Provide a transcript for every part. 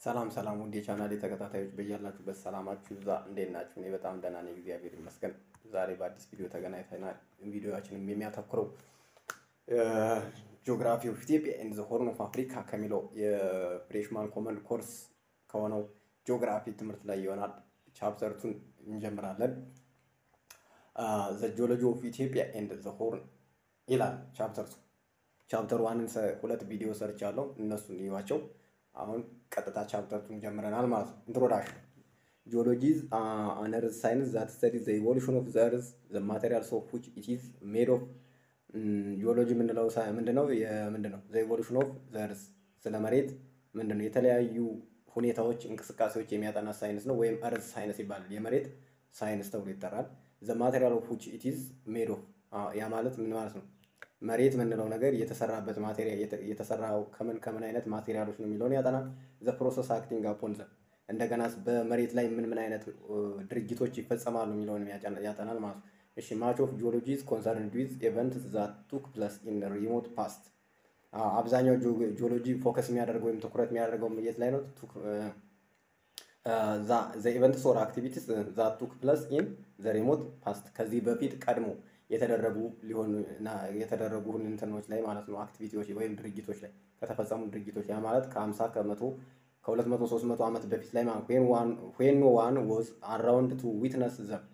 ሰላም ሰላም ውድ የቻናሌ ተከታታዮች በያላችሁበት ሰላማችሁ ይብዛ። እንዴት ናችሁ? እኔ በጣም ደህና ነኝ፣ እግዚአብሔር ይመስገን። ዛሬ በአዲስ ቪዲዮ ተገናኝተናል። ቪዲዮችንም የሚያተኩረው Geography of Ethiopia and the Horn of Africa ከሚለው የ freshman common course ከሆነው ጂኦግራፊ ትምህርት ላይ ይሆናል። chapter two ን እንጀምራለን። The Geology of Ethiopia and the Horn ይላል chapter two። chapter one ን ሁለት ቪዲዮ ሰርቻለው እነሱን እዩዋቸው። አሁን ቀጥታ chapter two ን ጀምረናል ማለት ነው። introduction geology earth science that studies the evolution of the earth the materials of which it is made of። ጂኦሎጂ የምንለው ምንድነው? ምንድነው? the evolution of the earth ስለ መሬት ምንድነው የተለያዩ ሁኔታዎች እንቅስቃሴዎች የሚያጠና ሳይንስ ነው፣ ወይም earth science ይባላል። የመሬት ሳይንስ ተብሎ ይጠራል። the material of which it is made of ያ ማለት ምን ማለት ነው? መሬት የምንለው ነገር የተሰራበት material የተሰራው ከምን ከምን አይነት material ኦች ነው የሚለውን ያጠናል። the process acting upon the እንደገና በመሬት ላይ ምን ምን አይነት ድርጊቶች ይፈጸማሉ የሚለውን ያጠናል ማለት ነው። እሺ much of geology is concerned with events that took place in remote past። አብዛኛው ጂኦሎጂ focus የሚያደርገው ወይም ትኩረት የሚያደርገው የት ላይ ነው? the events or activities that took place in the remote past ከዚህ በፊት ቀድሞ የተደረጉ ሊሆኑ የተደረጉ እንትኖች ላይ ማለት ነው። activity ዎች ወይም ድርጊቶች ላይ ከተፈጸሙ ድርጊቶች ያ ማለት ከ50 ከመቶ ከሁለት መቶ ሶስት መቶ ዓመት በፊት ላይ ማለት when one was around to witness them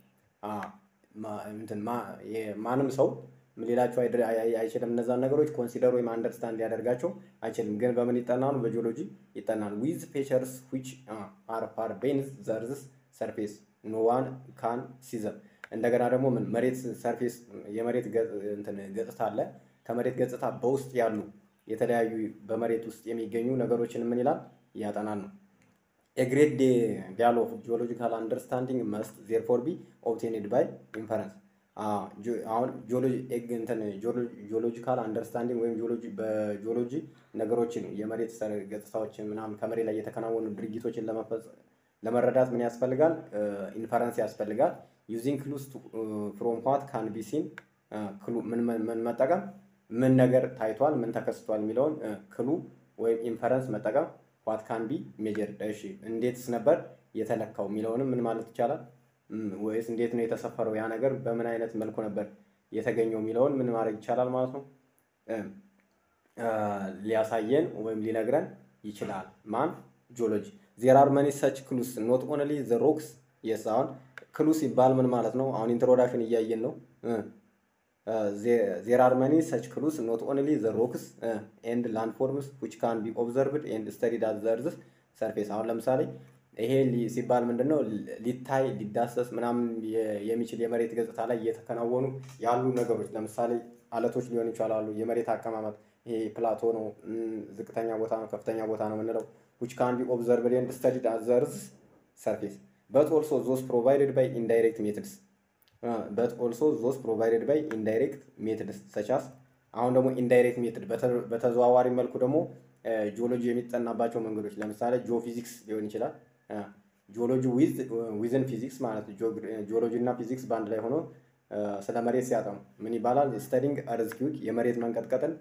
ማንም ሰው ሊያያቸው አይችልም። እነዛን ነገሮች consider ወይም understand ሊያደርጋቸው አይችልም። ግን በምን ይጠናሉ? በጂኦሎጂ ይጠናሉ። with features which are far beneath the earth's surface no one can see them እንደገና ደግሞ ምን መሬት surface የመሬት ገጽታ አለ። ከመሬት ገጽታ በውስጥ ያሉ የተለያዩ በመሬት ውስጥ የሚገኙ ነገሮችን ምን ይላል ያጠናል ነው። a great deal of geological understanding must therefore be obtained by inference። አሁን geological understanding ወይም በጂኦሎጂ ነገሮችን የመሬት ገጽታዎችን ምናምን ከመሬት ላይ የተከናወኑ ድርጊቶችን ለመረዳት ምን ያስፈልጋል? inference ያስፈልጋል። using clues from what can be seen ምን መጠቀም ምን ነገር ታይቷል፣ ምን ተከስቷል የሚለውን clue ወይም inference መጠቀም what can be measured። እሺ፣ እንዴትስ ነበር የተለካው የሚለውንም ምን ማለት ይቻላል፣ ወይስ እንዴት ነው የተሰፈረው? ያ ነገር በምን አይነት መልኩ ነበር የተገኘው የሚለውን ምን ማድረግ ይቻላል ማለት ነው? ሊያሳየን ወይም ሊነግረን ይችላል። ማን? ጂኦሎጂ። there are many such clues not only the rocks? yes clue ሲባል ምን ማለት ነው? አሁን introduction እያየን ነው። there are many such clues not only the rocks and land forms which can be observed and studied at the surface። አሁን ለምሳሌ ይሄ ሲባል ምንድን ነው? ሊታይ ሊዳሰስ ምናምን የሚችል የመሬት ገጽታ ላይ እየተከናወኑ ያሉ ነገሮች ለምሳሌ አለቶች ሊሆኑ ይችላሉ። የመሬት አቀማመጥ ይሄ plateau ነው፣ ዝቅተኛ ቦታ ነው፣ ከፍተኛ ቦታ ነው የምንለው which can be observed and studied at the earth surface but also those provided by indirect methods but also those provided by indirect methods such as አሁን ደግሞ indirect method በተዘዋዋሪ መልኩ ደግሞ ጂኦሎጂ የሚጠናባቸው መንገዶች ለምሳሌ geophysics ሊሆን ይችላል። geology within physics ማለት ጂኦሎጂ እና ፊዚክስ በአንድ ላይ ሆኖ ስለ መሬት ሲያጠኑ ምን ይባላል? studying earthquake የመሬት መንቀጥቀጥን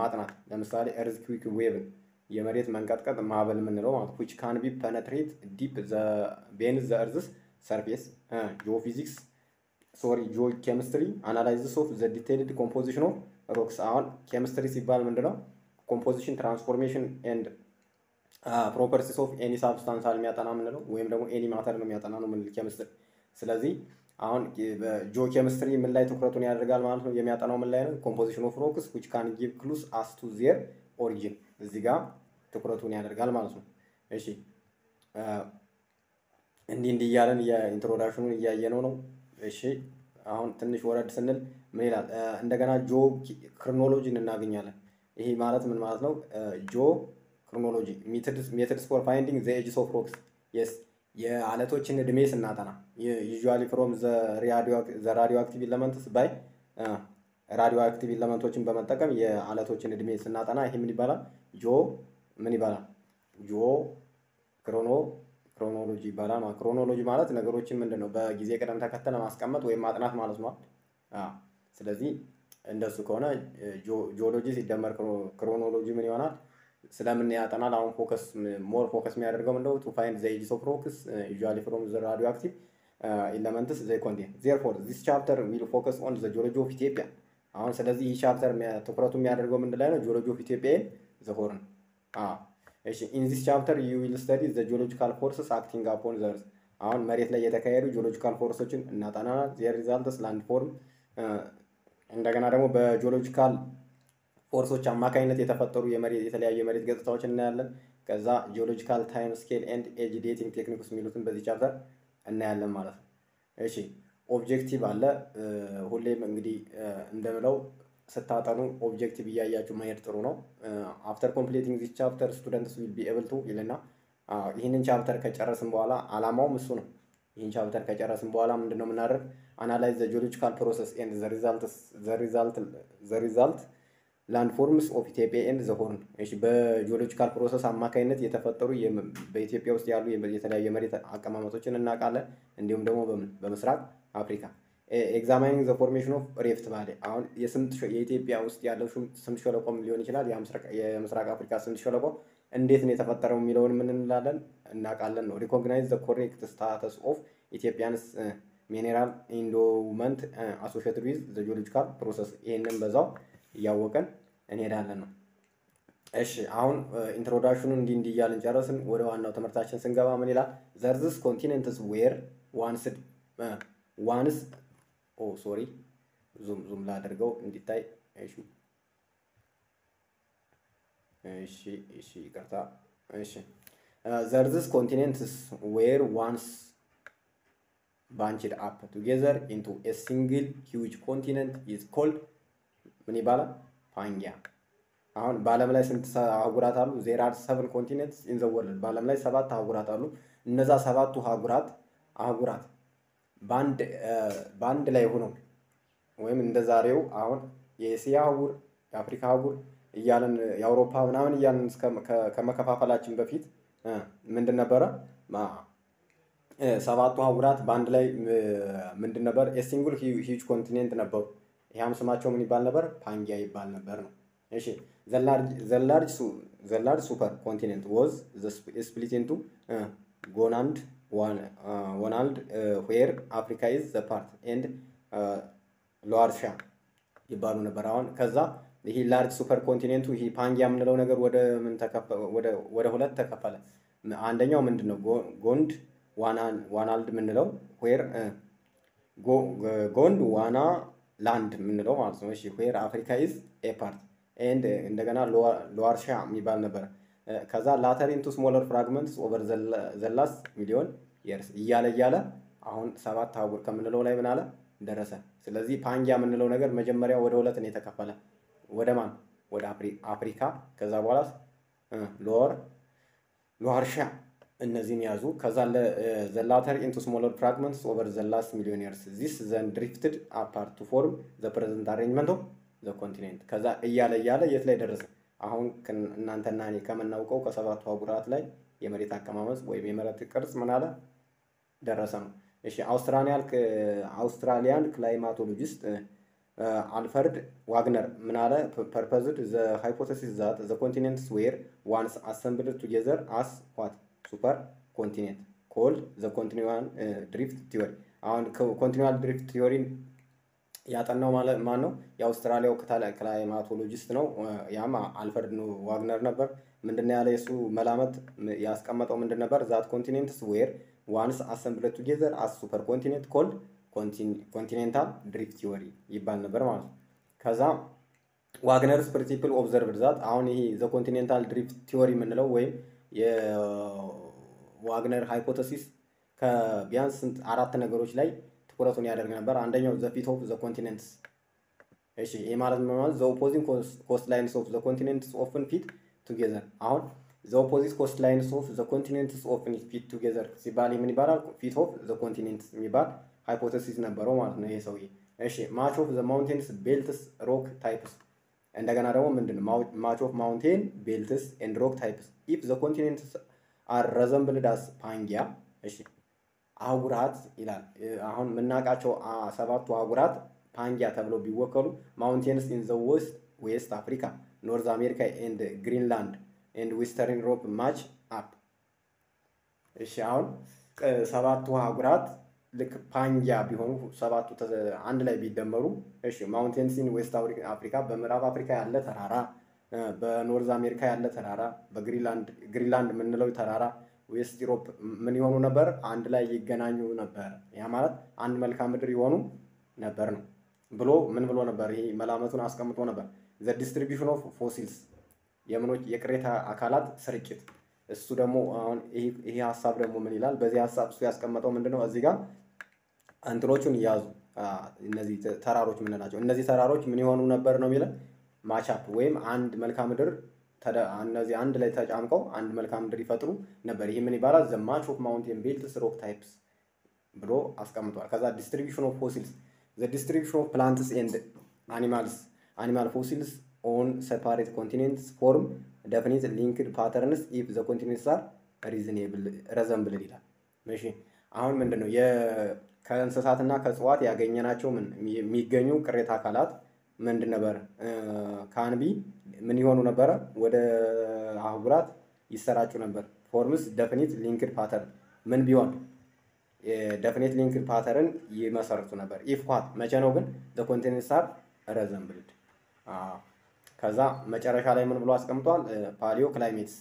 ማጥናት ለምሳሌ earthquake wave ን የመሬት መንቀጥቀጥ ማዕበል የምንለው ማለት which can be penetrate deep beneath the earth's surface geophysics sorry geochemistry analysis of the detailed composition of rocks። አሁን ኬሚስትሪ ሲባል ምንድነው? composition transformation and properties of any substance የሚያጠና ምንለው ወይም ደግሞ any matter ነው የሚያጠና ነው ምንል ኬሚስትሪ። ስለዚህ አሁን geochemistry ምን ላይ ትኩረቱን ያደርጋል ማለት ነው? የሚያጠናው ምን ላይ ነው? composition of rocks which can give clues as to their origin እዚህ ጋር ትኩረቱን ያደርጋል ማለት ነው። እሺ እንዲህ እንዲህ እያለን የ introduction ኑን እያየነው ነው። እሺ አሁን ትንሽ ወረድ ስንል ምን ይላል? እንደገና geochronology ን እናገኛለን። ይሄ ማለት ምን ማለት ነው? geochronology methods for finding the ages of rocks yes የአለቶችን እድሜ ስናጠና usually from the radioactive elements by radioactive element ኦችን በመጠቀም የአለቶችን እድሜ ስናጠና ይሄ ምን ይባላል? ጆ ምን ይባላል? geo chrono chronology ይባላል። chronology ማለት ነገሮችን ምንድን ነው በጊዜ ቅደም ተከተል ማስቀመጥ ወይም ማጥናት ማለት ነው። ስለዚህ እንደሱ ከሆነ ጂኦሎጂ ሲደመር chronology ምን ይሆናል? ስለምን ያጠናል? አሁን focus more focus የሚያደርገው ምንድነው? to find the ages of rocks usually from the radioactive elements they contain therefore this chapter will focus on the geology of Ethiopia። አሁን ስለዚህ ይህ chapter ትኩረቱ የሚያደርገው ምንድን ላይ ነው? geology of Ethiopia the Horn። እሺ in this chapter you will study the geological forces acting upon the earth። አሁን መሬት ላይ የተካሄዱ geological force ኦችን እናጠናለን። their results land form እንደገና ደግሞ በ geological force ኦች አማካኝነት የተፈጠሩ የተለያዩ የመሬት ገጽታዎችን እናያለን። ከዛ geological time scale and age dating techniques የሚሉትን በዚህ chapter እናያለን ማለት ነው። እሺ objective አለ። ሁሌም እንግዲህ እንደምለው ስታጠኑ objective እያያችሁ መሄድ ጥሩ ነው። after completing this chapter students will be able to ይልና ይህንን chapter ከጨረስን በኋላ አላማውም እሱ ነው። ይህን chapter ከጨረስን በኋላ ምንድን ነው የምናደርግ? analyze the geological process and the result land of Ethiopia and the Horn። እሺ በ geological process አማካኝነት የተፈጠሩ በኢትዮጵያ ውስጥ ያሉ የተለያዩ የመሬት አቀማመጦችን እናውቃለን። እንዲሁም ደግሞ በምን በምስራቅ አፍሪካ examining the formation of rift valley አሁን የኢትዮጵያ ውስጥ ያለው ስምጥ ሸለቆም ሊሆን ይችላል። የምስራቅ አፍሪካ ስምጥ ሸለቆ እንዴት ነው የተፈጠረው የሚለውን ምን እንላለን እናውቃለን ነው። recognize the correct status of Ethiopian's mineral endowment associated with the geological process ይህንን በዛው እያወቅን እንሄዳለን ነው። እሺ አሁን introduction ኑን እንዲህ እንዲህ እያልን ጨረስን። ወደ ዋናው ትምህርታችን ስንገባ ምን ይላል? the earth's continents were onced once oh sorry zoom zoom ላደርገው እንዲታይ። እሺ እሺ እሺ ይቅርታ። እሺ the earth's continents were once bunched up together into a single huge continent is called ምን ይባላል? Pangaea። አሁን በዓለም ላይ ስንት አህጉራት አሉ? there are seven continents in the world። በዓለም ላይ ሰባት አህጉራት አሉ። እነዛ ሰባቱ አህጉራት አህጉራት በአንድ ላይ ሆነው ወይም እንደ ዛሬው አሁን የኤስያ አህጉር፣ የአፍሪካ አህጉር እያለን የአውሮፓ ምናምን እያለን ከመከፋፈላችን በፊት ምንድን ነበረ? ሰባቱ አህጉራት በአንድ ላይ ምንድን ነበር? የ single huge continent ነበሩ። ይህም ስማቸው ምን ይባል ነበር? Pangaea ይባል ነበር ነው። እሺ the large supercontinent was split into Gondwanaland where Africa is the part and Laurasia ይባሉ ነበር። አሁን ከዛ ይህ large supercontinent ኡ ይህ Pangaea የምንለው ነገር ወደ ሁለት ተከፈለ። አንደኛው ምንድን ነው? Gondwanaland የምንለው where Gondwanaland የምንለው ማለት ነው። where Africa is a part and እንደገና Laurasia የሚባል ነበር። ከዛ later into smaller fragments over the last million years እያለ እያለ አሁን ሰባት አህጉር ከምንለው ላይ ምን አለ ደረሰ። ስለዚህ Pangaea የምንለው ነገር መጀመሪያ ወደ ሁለት ነው የተከፈለ። ወደ ማን? ወደ አፍሪካ። ከዛ በኋላ Laur- Laurasia እነዚህን ያዙ። ከዛ the later into smaller fragments over the last million years this then drifted apart to form the present arrangement the continent። ከዛ እያለ እያለ የት ላይ ደረሰ? አሁን እናንተና እኔ ከምናውቀው ከሰባቱ አህጉራት ላይ የመሬት አቀማመጥ ወይም የመሬት ቅርጽ ምን አለ ደረሰ ነው። እሺ Australian Australian climatologist Alfred Wegener ምን አለ? proposed the hypothesis that the continents were once assembled together as what supercontinent called the continental drift theory። አሁን continental drift theory ን ያጠናው ማን ነው? የአውስትራሊያው climatologist ነው። ያም Alfred Wegener ነበር። ምንድን ያለ የእሱ መላምት ያስቀመጠው ምንድን ነበር? that continents were once assembled together as supercontinent called continental drift theory ይባል ነበር ማለት ነው። ከዛ Wegener's principle observed that አሁን ይሄ the continental drift theory የምንለው ወይም የ Wegener hypothesis ቢያንስ አራት ነገሮች ላይ ትኩረቱን ያደርግ ነበር። አንደኛው the fit of the continents። እሺ ይህ ማለት ምን ማለት the opposing coastlines of the continents often fit together። አሁን opposite coastlines of the continents often fit together ሲባል ምን ይባላል? fit of the continents የሚባል hypothesis ነበረው ማለት ነው ይሄ ሰውዬ። እሺ match of the mountains belts rock types እንደገና ደግሞ ምንድን ነው match of mountain belts and rock types if the continents are reassembled Pangaea። እሺ አህጉራት ይላል አሁን የምናውቃቸው ሰባቱ አህጉራት Pangaea ተብለው ቢወከሉ mountains in the west West Africa North America and Greenland and Western Europe match up። እሺ አሁን ሰባቱ አህጉራት ልክ Pangaea ቢሆኑ ሰባቱ አንድ ላይ ቢደመሩ፣ እሺ mountains in West Africa በምዕራብ አፍሪካ ያለ ተራራ፣ በ North America ያለ ተራራ፣ በግሪንላንድ ግሪንላንድ የምንለው ተራራ West Europe ምን የሆኑ ነበር? አንድ ላይ ይገናኙ ነበር። ያ ማለት አንድ መልክዓ ምድር የሆኑ ነበር ነው ብሎ ምን ብሎ ነበር? ይሄ መላምቱን አስቀምጦ ነበር። the distribution of fossils የምኖች የቅሬታ አካላት ስርጭት። እሱ ደግሞ አሁን ይሄ ሀሳብ ደግሞ ምን ይላል? በዚህ ሀሳብ እሱ ያስቀመጠው ምንድነው? እዚህ ጋር እንትኖቹን እያዙ እነዚህ ተራሮች የምንላቸው እነዚህ ተራሮች ምን የሆኑ ነበር ነው የሚለን match up ወይም አንድ መልክዓ ምድር እነዚህ አንድ ላይ ተጫምቀው አንድ መልክዓ ምድር ይፈጥሩ ነበር። ይህ ምን ይባላል? the match of mountain belts rock types ብሎ አስቀምጧል። ከዛ distribution of fossils the distribution of plants and animals animal fossils on separate continents form definite linked patterns if the continents are reasonable resemble ይላል። እሺ አሁን ምንድን ነው ከእንስሳትና ከእጽዋት ያገኘናቸው የሚገኙ ቅሬታ አካላት ምንድን ነበር? can be ምን ይሆኑ ነበረ? ወደ አህጉራት ይሰራጩ ነበር። forms definite linked pattern ምን ቢሆን definite linked pattern ይመሰርቱ ነበር። if what መቼ ነው ግን the continents are resembled። ከዛ መጨረሻ ላይ ምን ብሎ አስቀምጧል? paleo climates።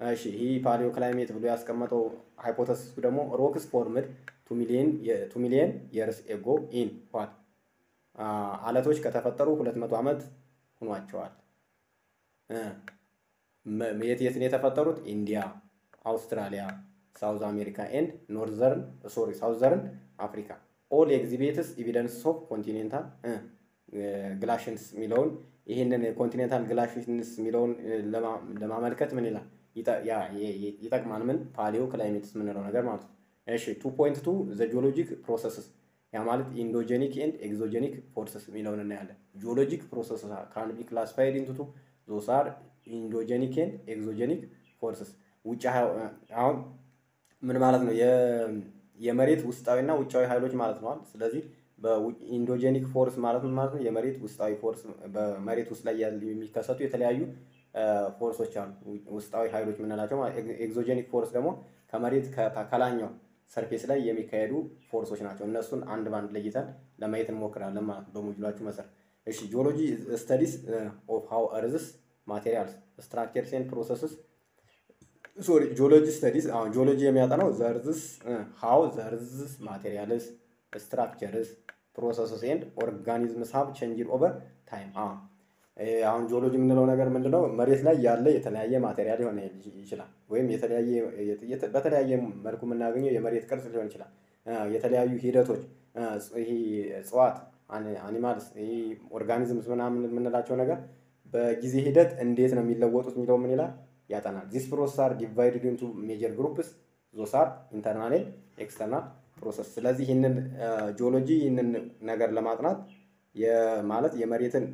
እሺ ይህ paleo climate ብሎ ያስቀመጠው hypothesis ኡ ደግሞ rocks formed two million years ago in what አለቶች ከተፈጠሩ ሁለት መቶ ዓመት ሆኗቸዋል። የት የት ነው የተፈጠሩት? ኢንዲያ፣ አውስትራሊያ፣ South America and northern sorry southern Africa all exhibits evidence of continental glaciation የሚለውን ይህንን continental glaciation የሚለውን ለማመልከት ምን ይላል ይጠቅማል። ምን paleo climates የምንለው ነገር ማለት ነው። እሺ 2.2 the geologic processes ያ ማለት endogenic and exogenic forces የሚለውን እናያለን። geologic process can be classified into two those are endogenic and exogenic forces። ውጭ አሁን ምን ማለት ነው? የመሬት ውስጣዊና ውጫዊ ኃይሎች ማለት ነዋል። ስለዚህ በ endogenic force ማለት ምን ማለት ነው? የመሬት ውስጣዊ force በመሬት ውስጥ ላይ የሚከሰቱ የተለያዩ force ኦች አሉ፣ ውስጣዊ ኃይሎች የምንላቸው። exogenic force ደግሞ ከመሬት ከላኛው surface ላይ የሚካሄዱ force ኦች ናቸው። እነሱን አንድ ባንድ ለይተን ለማየት እንሞክራለን ማለት በ module ኣችሁ መሰረት። እሺ geology studies of how earth's materials structures and processes sorry geology studies አሁን ጂኦሎጂ የሚያጠናው the earth's how the earth's materials structures processes and organisms have changed over time። አሁን ጂኦሎጂ የምንለው ነገር ምንድነው? መሬት ላይ ያለ የተለያየ material ሊሆን ይችላል፣ ወይም በተለያየ መልኩ የምናገኘው የመሬት ቅርጽ ሊሆን ይችላል። የተለያዩ ሂደቶች ይሄ እጽዋት፣ animals፣ ይሄ organisms ምናምን የምንላቸው ነገር በጊዜ ሂደት እንዴት ነው የሚለወጡት የሚለው ምን ይላል ያጠናል። these process are divided into major groups those are internal external process። ስለዚህ ይህንን ጂኦሎጂ ይህንን ነገር ለማጥናት ማለት የመሬትን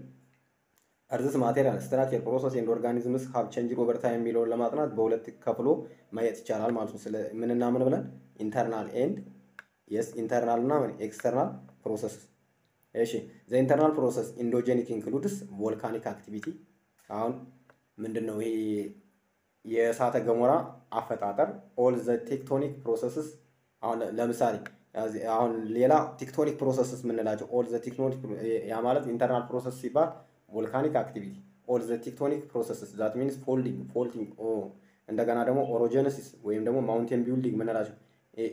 earth's material structure process and organisms have changed over time የሚለውን ለማጥናት በሁለት ከፍሎ ማየት ይቻላል ማለት ነው። ምንና ምን ብለን internal and yes internal እና external process። እሺ the internal process endogenic includes volcanic activity። አሁን ምንድን ነው ይሄ የእሳተ ገሞራ አፈጣጠር all the tectonic processes። አሁን ለምሳሌ አሁን ሌላ tectonic processes የምንላቸው all the tectonic ያ ማለት internal process ሲባል volcanic activity all the tectonic processes that means folding faulting እንደገና ደግሞ orogenesis ወይም ደግሞ mountain building ምንላቸው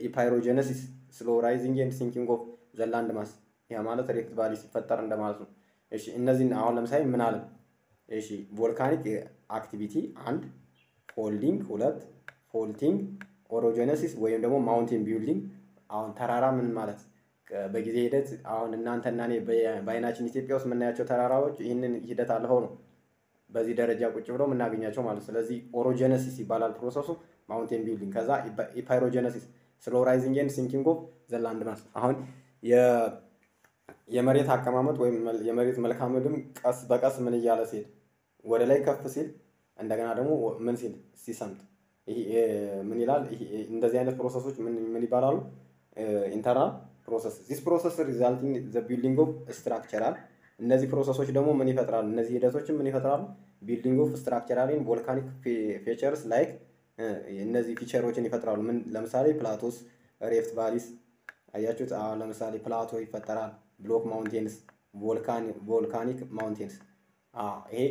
epeirogenesis slow rising and sinking of the land mass ያ ማለት rift valley ሲፈጠር እንደማለት ነው። እሺ እነዚህን አሁን ለምሳሌ ምን አለን? እሺ volcanic activity አንድ፣ folding ሁለት፣ faulting፣ orogenesis ወይም ደግሞ mountain building አሁን ተራራ ምን ማለት በጊዜ ሂደት አሁን እናንተና እኔ በአይናችን ኢትዮጵያ ውስጥ የምናያቸው ተራራዎች ይህንን ሂደት አልፈው ነው በዚህ ደረጃ ቁጭ ብለው የምናገኛቸው ማለት ስለዚህ orogenesis ይባላል process ኡ፣ mountain building። ከዛ epeirogenesis slow rising and sinking of the land mass። አሁን የመሬት አቀማመጥ ወይም የመሬት መልክዓ ምድርም ቀስ በቀስ ምን እያለ ሲሄድ ወደ ላይ ከፍ ሲል እንደገና ደግሞ ምን ሲል ሲሰምጥ ምን ይላል? እንደዚህ አይነት process ኦች ምን ይባላሉ? internal process these process resulting the building of structural። እነዚህ process ኦች ደግሞ ምን ይፈጥራሉ? እነዚህ ሂደቶችን ምን ይፈጥራሉ? building of structural and volcanic features like እነዚህ feature ኦችን ይፈጥራሉ። ምን ለምሳሌ plateaus፣ rift valleys አያችሁት። አሁን ለምሳሌ plateau ይፈጠራል፣ block mountains፣ volcanic mountains። ይሄ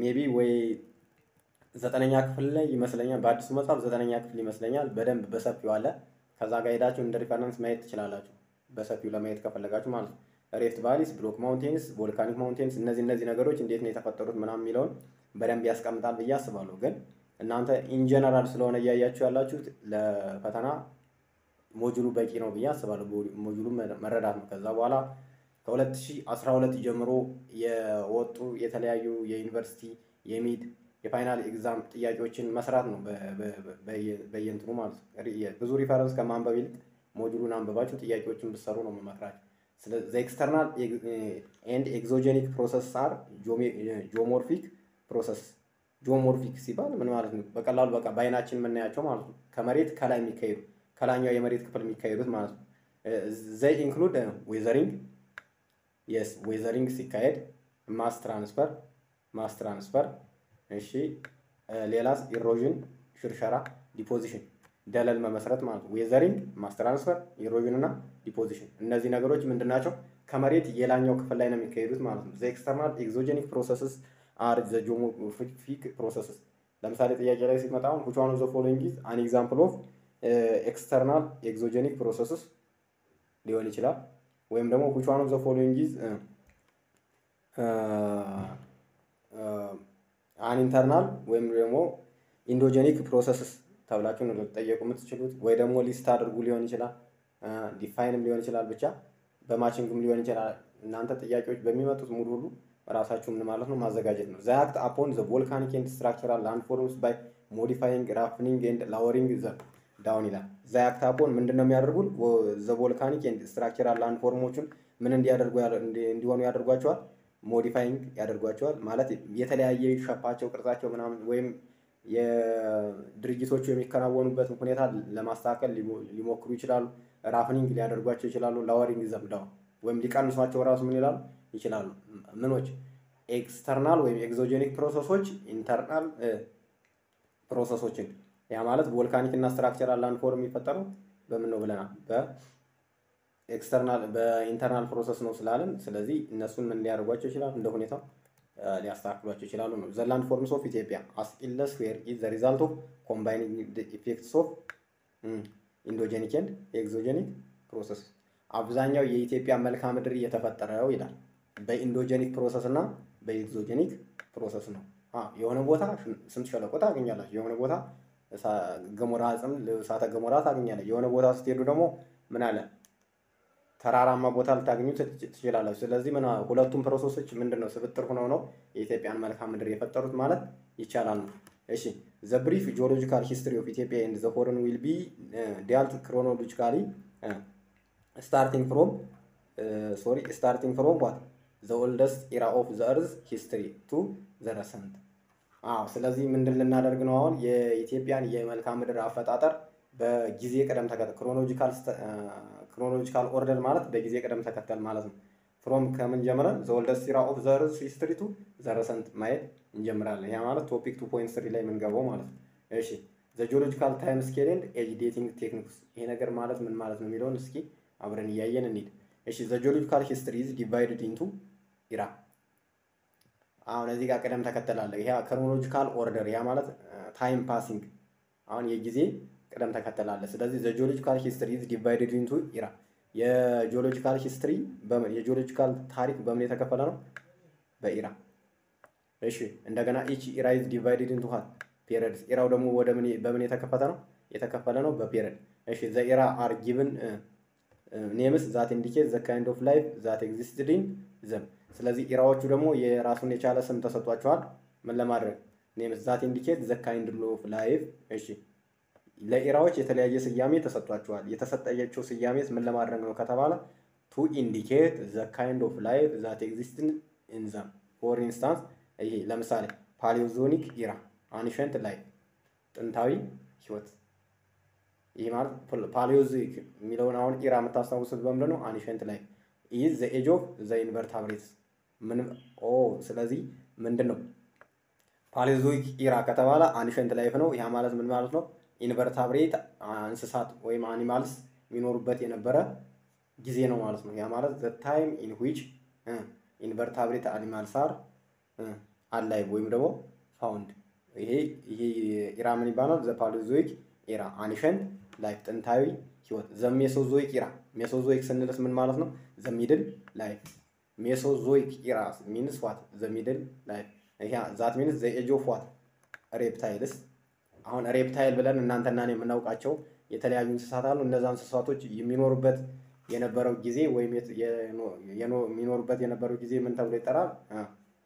maybe ወይ ዘጠነኛ ክፍል ላይ ይመስለኛል፣ በአዲሱ መጽሐፍ ዘጠነኛ ክፍል ይመስለኛል። በደንብ በሰፊው አለ። ከዛ ጋር ሄዳችሁ እንደ reference ማየት ትችላላችሁ፣ በሰፊው ለማየት ከፈለጋችሁ ማለት ነው። rift valleys፣ block mountains፣ volcanic mountains እነዚህ እነዚህ ነገሮች እንዴት ነው የተፈጠሩት ምናምን የሚለውን በደንብ ያስቀምጣል ብዬ አስባለሁ። ግን እናንተ in general ስለሆነ እያያችሁ ያላችሁት ለፈተና module ኡ በቂ ነው ብዬ አስባለሁ። module ኡ መረዳት ነው። ከዛ በኋላ ከ2012 ጀምሮ የወጡ የተለያዩ የዩኒቨርሲቲ የ mid የ final exam ጥያቄዎችን መስራት ነው በየእንትኑ ማለት ነው። ብዙ reference ከማንበብ ይልቅ module ኡን አንበባችሁ ጥያቄዎችን ብትሰሩ ነው የምመክራችሁ። external and exogenic process are geomorphic process። geomorphic ሲባል ምን ማለት ነው? በቀላሉ በቃ በአይናችን የምናያቸው ማለት ነው። ከመሬት ከላይ የሚካሄዱ ከላኛው የመሬት ክፍል የሚካሄዱት ማለት ነው። they include weathering yes weathering ሲካሄድ mass transfer mass transfer እሺ ሌላስ erosion ሽርሸራ deposition ደለል መመስረት ማለት ነው። weathering mass transfer erosion እና deposition እነዚህ ነገሮች ምንድን ናቸው? ከመሬት የላይኛው ክፍል ላይ ነው የሚካሄዱት ማለት ነው። the external exogenic processes are the geomorphic processes። ለምሳሌ ጥያቄ ላይ ሲመጣ አሁን one of the following is an example of external exogenic processes ሊሆን ይችላል። ወይም ደግሞ one of the following is an internal ወይም ደግሞ endogenic processes ተብላችሁ ነው ልትጠየቁ የምትችሉት። ወይ ደግሞ list አድርጉ ሊሆን ይችላል፣ define ም ሊሆን ይችላል፣ ብቻ በ matching ም ሊሆን ይችላል። እናንተ ጥያቄዎች በሚመጡት ሙሉ ሁሉ ራሳችሁ ምን ማለት ነው ማዘጋጀት ነው። they act upon the volcanic and structural land by modifying roughening and lowering them down ይላል። they act upon ምንድን ነው የሚያደርጉት? the volcanic and structural land ምን እንዲሆኑ ያደርጓቸዋል modifying ያደርጓቸዋል ማለት የተለያየ shape ኣቸው ቅርጻቸው ምናምን ወይም የድርጅቶቹ የሚከናወኑበትን ሁኔታ ለማስተካከል ሊሞክሩ ይችላሉ። roughening ሊያደርጓቸው ይችላሉ። lowering them down ወይም ሊቀንሷቸው ራሱ ምን ይላሉ ይችላሉ። ምኖች external ወይም exogenic process ኦች internal process ኦችን ያ ማለት volcanic እና structural land የሚፈጠረው በምን ነው ብለናል external በ internal process ነው ስላለን፣ ስለዚህ እነሱን ምን ሊያደርጓቸው ይችላሉ? እንደ ሁኔታው ሊያስተካክሏቸው ይችላሉ ነው። the landforms of Ethiopia as well is the result of combining effects of endogenic and exogenic process። አብዛኛው የኢትዮጵያ መልክዓ ምድር እየተፈጠረው ይላል በ endogenic process እና በ exogenic process ነው። የሆነ ቦታ ስምጥ ሸለቆ ታገኛላችሁ። የሆነ ቦታ ገሞራ አጽም እሳተ ገሞራ ታገኛለች። የሆነ ቦታ ስትሄዱ ደግሞ ምን አለ ተራራማ ቦታ ልታገኙ ትችላላችሁ። ስለዚህ ምን ሁለቱም process ኦች ምንድን ነው ስብጥር ሆነው ነው የኢትዮጵያን መልክዓ ምድር የፈጠሩት ማለት ይቻላል ነው። እሺ the brief geological history of Ethiopia and the horn will be dealt chronologically starting from sorry starting from what the oldest era of the earth history to the recent። አዎ ስለዚህ ምንድን ልናደርግ ነው አሁን የኢትዮጵያን የመልክዓ ምድር አፈጣጠር በጊዜ ቅደም ተከተል chronological chronological order ማለት በጊዜ ቅደም ተከተል ማለት ነው። from ከምን ጀምረን the oldest era of the earth history to the recent ማየት እንጀምራለን። ያ ማለት topic two point three ላይ የምንገባው ማለት ነው። እሺ the geological time scale and age dating techniques ይሄ ነገር ማለት ምን ማለት ነው የሚለውን እስኪ አብረን እያየን እንሂድ። እሺ the geological history is divided into era አሁን እዚህ ጋር ቅደም ተከተል አለ። ይሄ chronological order ያ ማለት time passing አሁን የጊዜ ቅደም ተከተል አለ። ስለዚህ the geological history is divided into era የ geological history የ geological ታሪክ በምን የተከፈለ ነው? በ era። እሺ እንደገና each era is divided into what periods። era ው ደግሞ ወደ ምን በምን የተከፈተ ነው? የተከፈለ ነው በ period። እሺ the era are given names that indicate the kind of life that existed in them። ስለዚህ era ዎቹ ደግሞ የራሱን የቻለ ስም ተሰጥቷቸዋል። ምን ለማድረግ names that indicate the kind of life። እሺ ለ era ዎች የተለያየ ስያሜ ተሰጥቷቸዋል። የተሰጣቸው ስያሜስ ምን ለማድረግ ነው ከተባለ to indicate the kind of life that existed in them። for instance ይሄ ለምሳሌ Paleozoic era ancient life ጥንታዊ ህይወት ይህ ማለት Paleozoic የሚለውን አሁን era የምታስታውሱት በምንድን ነው? ancient life is the age of the invertebrates ምን ኦ ስለዚህ ምንድን ነው? Paleozoic era ከተባለ ancient life ነው። ያ ማለት ምን ማለት ነው? invertebrate እንስሳት ወይም animals የሚኖሩበት የነበረ ጊዜ ነው ማለት ነው። ያ ማለት the time in which invertebrate animals are alive ወይም ደግሞ found። ይሄ ይሄ era ምን ይባላል? the Paleozoic era ancient life ጥንታዊ ህይወት። the Mesozoic era Mesozoic ስንልስ ምን ማለት ነው? the middle life Mesozoic era means what the middle life that means the age of what reptiles። አሁን reptile ብለን እናንተና እኔ የምናውቃቸው የተለያዩ እንስሳት አሉ። እነዛ እንስሳቶች የሚኖሩበት የነበረው ጊዜ ወይም የሚኖሩበት የነበረው ጊዜ ምን ተብሎ ይጠራል?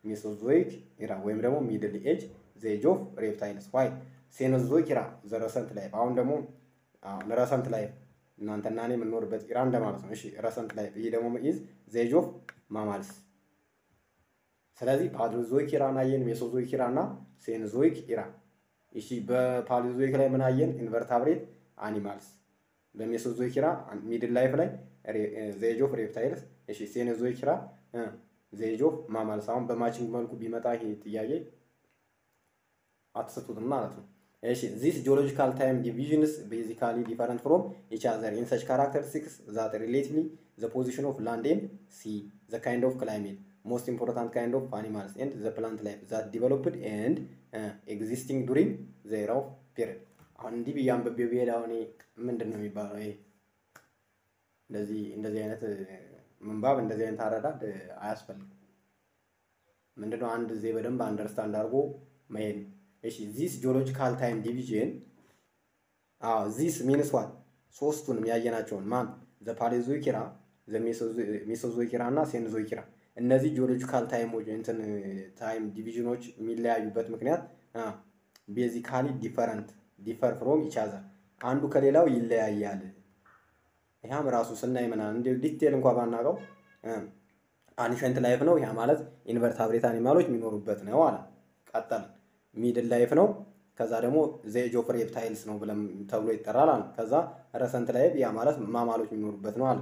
Mesozoic era ወይም ደግሞ middle age age of reptiles። ዋይ Cenozoic era the recent life። አሁን ደግሞ recent life እናንተና እኔ የምንኖርበት era እንደማለት ነው። እሺ recent life ይህ ደግሞ is age of mammals ስለዚህ Paleozoic era ን አየን፣ Mesozoic era እና Cenozoic era። እሺ በ Paleozoic ላይ ምን አየን? invertebrate animals። በ Mesozoic era middle life ላይ age of reptiles። እሺ the age of mammals። አሁን በ matching መልኩ ቢመጣ ይሄ ጥያቄ አትስቱትም ማለት ነው። እሺ these geological time divisions basically different from each other in such characteristics that relatively the position of land and sea the kind of climate most important kind of animals and the plant life that developed and existing during the era of period። አሁን እንዲህ ብዬ አንብቤ ብሄድ አሁን ምንድን ነው የሚባለው? ይሄ እንደዚህ እንደዚህ አይነት ምንባብ እንደዚህ አይነት አረዳድ አያስፈልግም። ምንድነው አንድ ጊዜ በደንብ understand አድርጎ መሄድ ነው። እሺ this geological time division this means what ሶስቱንም ያየናቸውን ማን the Paleozoic era the Mesozoic era እና Cenozoic era እነዚህ geological time ኦች እንትን time division ኦች የሚለያዩበት ምክንያት basically different differ from other አንዱ ከሌላው ይለያያል። ይህም ራሱ ስናይ ምናምን እንዲ detail እንኳ ባናውቀው ancient life ነው። ያ ማለት invertebrate animal ኦች የሚኖሩበት ነው አለ። ቀጠል middle life ነው። ከዛ ደግሞ the age of reptiles ነው ብለም ተብሎ ይጠራል አለ። ከዛ recent life ያ ማለት mammal ኦች የሚኖሩበት ነው አለ።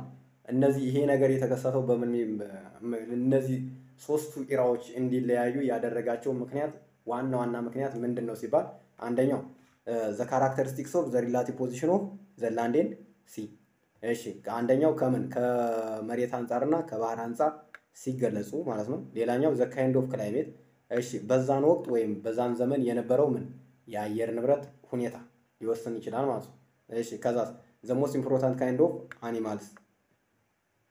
እነዚህ ይሄ ነገር የተከሰተው በምን እነዚህ ሶስቱ era ዎች እንዲለያዩ ያደረጋቸው ምክንያት ዋና ዋና ምክንያት ምንድን ነው ሲባል አንደኛው the characteristics of the relative position of the land sea። እሺ አንደኛው ከምን ከመሬት አንጻርና ከባህር አንጻር ሲገለጹ ማለት ነው። ሌላኛው the kind of climate እሺ በዛን ወቅት ወይም በዛን ዘመን የነበረው ምን የአየር ንብረት ሁኔታ ሊወስን ይችላል ማለት ነው። እሺ ከዛ the most important kind of animals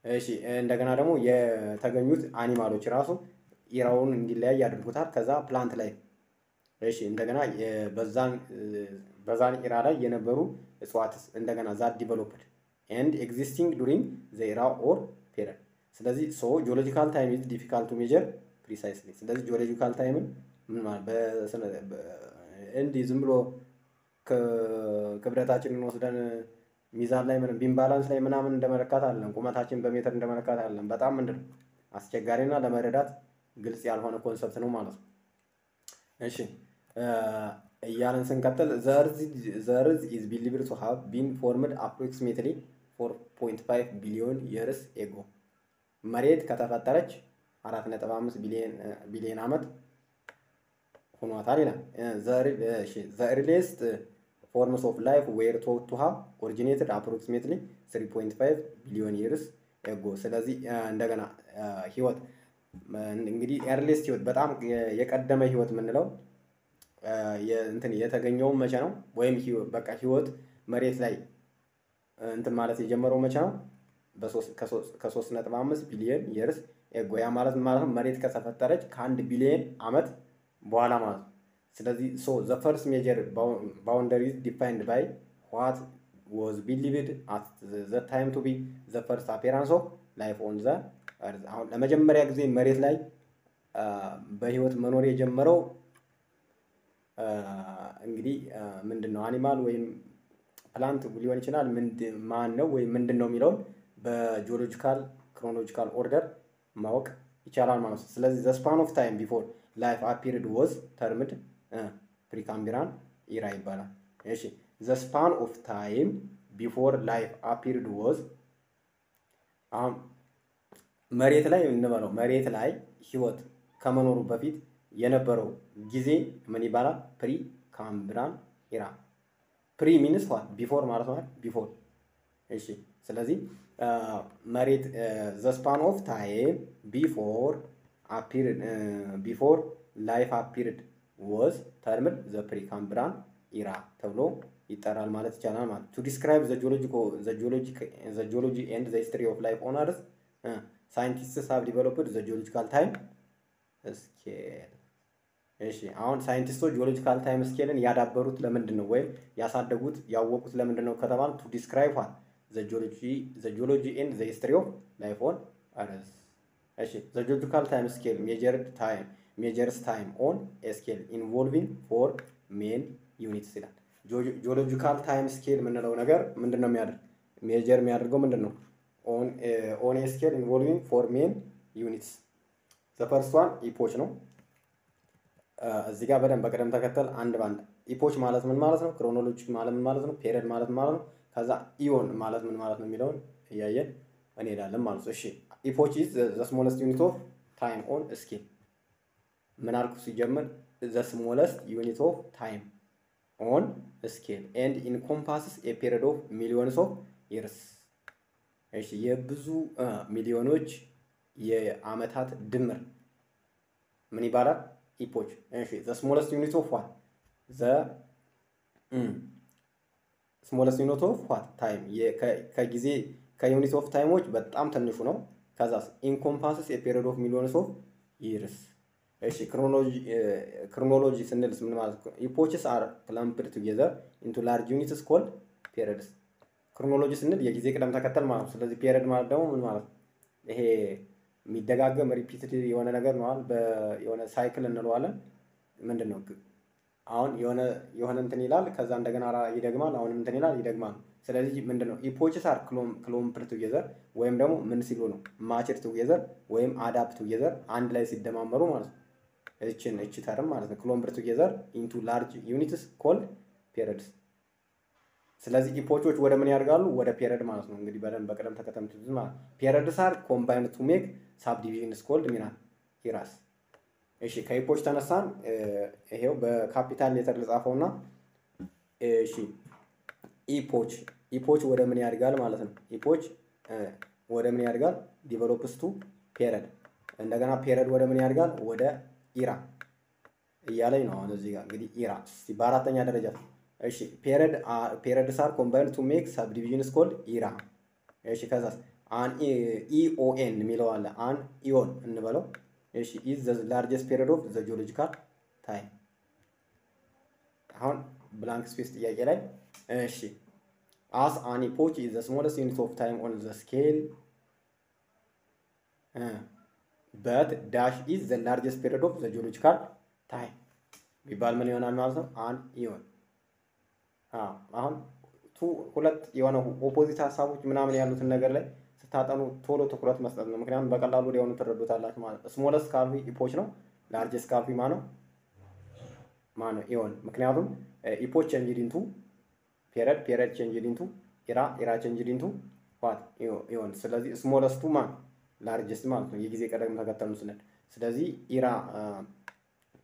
እሺ እንደገና ደግሞ የተገኙት animal ኦች ራሱ era ውን እንዲለያይ ያደርጉታል። ከዛ plant life እሺ እንደገና በዛን era ላይ የነበሩ እጽዋት እንደገና that developed and existing during the era or period። ስለዚህ so geological time is difficult to measure precisely። ስለዚህ geological time ን ምን ማለት እንዲህ ዝም ብሎ ክብደታችንን ወስደን ሚዛን ላይ ምን beam balance ላይ ምናምን እንደመለካት አለን። ቁመታችን በሜትር እንደመለካት አለን። በጣም ምንድን ነው አስቸጋሪና ለመረዳት ግልጽ ያልሆነ concept ነው ማለት ነው። እሺ እያለን ስንቀጥል the earth is believed to have been formed approximately four point five billion years ago መሬት ከተፈጠረች አራት ነጥብ አምስት ቢሊዮን ዓመት ሆኗታል ይላል። the earliest forms of life were thought to have originated approximately 3.5 billion years ago። ስለዚህ እንደገና ህይወት እንግዲህ earliest ህይወት በጣም የቀደመ ህይወት የምንለው እንትን የተገኘውን መቼ ነው? ወይም በቃ ህይወት መሬት ላይ እንትን ማለት የጀመረው መቼ ነው? ከሶስት ነጥብ አምስት billion years ago። ያ ማለት ማለት ነው መሬት ከተፈጠረች ከአንድ ቢሊዮን ዓመት በኋላ ማለት ነው። ስለዚህ so the first major boundary defined by what was believed at the time to be the first appearance of life on the earth። አሁን ለመጀመሪያ ጊዜ መሬት ላይ በህይወት መኖር የጀመረው እንግዲህ ምንድን ነው animal ወይም plant ሊሆን ይችላል። ማን ነው ወይም ምንድን ነው የሚለውን በ geological chronological order ማወቅ ይቻላል ማለት ነው። ስለዚህ the span of time before life appeared was termed Precambrian era ይባላል። እሺ the span of time before life appeared was አሁን መሬት ላይ እንበለው መሬት ላይ ህይወት ከመኖሩ በፊት የነበረው ጊዜ ምን ይባላል? Precambrian era። pre means what before ማለት ነው። before እሺ። ስለዚህ መሬት the span of time before appeared before life appeared was termed the Precambrian era ተብሎ ይጠራል ማለት ይቻላል። ማለት to describe the geology and the history of life on earth scientists have developed the geological time scale። እሺ አሁን ሳይንቲስቶች geological time scale ን ያዳበሩት ለምንድን ነው? ወይም ያሳደጉት ያወቁት ለምንድን ነው ከተባለ to describe what the geology and the history of life on earth። እሺ the geological time scale measured time measures time on a scale involving four main units ይላል። geological time scale የምንለው ነገር ምንድን ነው የሚያደርግ measure የሚያደርገው ምንድን ነው? on a scale involving four main units the first one epoch ነው። እዚህ ጋር በደንብ በቅደም ተከተል አንድ ባንድ epoch ማለት ምን ማለት ነው? chronology ማለት ምን ማለት ነው? period ማለት ማለት ነው? ከዛ eon ማለት ምን ማለት ነው የሚለውን እያየን እንሄዳለን ማለት ነው። እሺ epoch is the smallest unit of time on scale ምን አልኩ ሲጀምር the smallest unit of time on scale and encompasses a period of millions of years። እሺ የብዙ ሚሊዮኖች የአመታት ድምር ምን ይባላል? epoch። እሺ the smallest unit of what the smallest unit of what time ከጊዜ ከ unit of time ኦች በጣም ትንሹ ነው። ከዛስ encompasses a period of millions of years እሺ chronology ስንልስ ምን ማለት ነው? epochs are clumped together into large units called periods። chronology ስንል የጊዜ ቅደም ተከተል ማለት ነው። ስለዚህ period ማለት ደግሞ ምን ማለት ነው? ይሄ የሚደጋገም repeated የሆነ ነገር ነዋል። የሆነ cycle እንለዋለን። ምንድን ነው አሁን የሆነ የሆነ እንትን ይላል፣ ከዛ እንደገና ይደግማል፣ አሁንም እንትን ይላል፣ ይደግማል። ስለዚህ ምንድን ነው epochs are clumped together ወይም ደግሞ ምን ሲሉ ነው matched together ወይም added together አንድ ላይ ሲደማመሩ ማለት ነው። እችን እች term ማለት ነው clumped together into large units called periods። ስለዚህ epoch ኦች ወደ ምን ያድጋሉ? ወደ period ማለት ነው። እንግዲህ በደንብ በቅደም ተከተል ማለት periods are combined to make subdivisions called ሚናል eras። እሺ ከ epoch ተነሳን። ይሄው በ capital letter ልጻፈው እና እሺ epoch epoch ወደ ምን ያድጋል ማለት ነው። epoch ወደ ምን ያድጋል? develops to period። እንደገና period ወደ ምን ያድጋል? ወደ era እያለኝ ነው። አሁን እዚህ ጋር እንግዲህ era በአራተኛ ደረጃ እሺ periods are combined to make subdivisions called era። እሺ ከዛስ an eon የሚለው አለ። an eon እንበለው። እሺ is the largest period of the geological time። አሁን blank space ጥያቄ ላይ እሺ as an epoch is the smallest unit of time on the scale but dash is the largest period of the geological time ቢባል ምን ይሆናል ማለት ነው? an eon አሁን ሁለት የሆነ opposite ሀሳቦች ምናምን ያሉትን ነገር ላይ ስታጠኑ ቶሎ ትኩረት መስጠት ነው። ምክንያቱም በቀላሉ ሊሆኑ ትረዱታላችሁ ማለት ነው። smallest ካልሁ epoch ነው። largest ካልሁ ማ ነው ማ ነው eon። ምክንያቱም epoch changed into period፣ period changed into era፣ era changed into what eon። ስለዚህ smallest ኡ ማን largest ማለት ነው የጊዜ ቀደም ተከተሉ ስንል። ስለዚህ era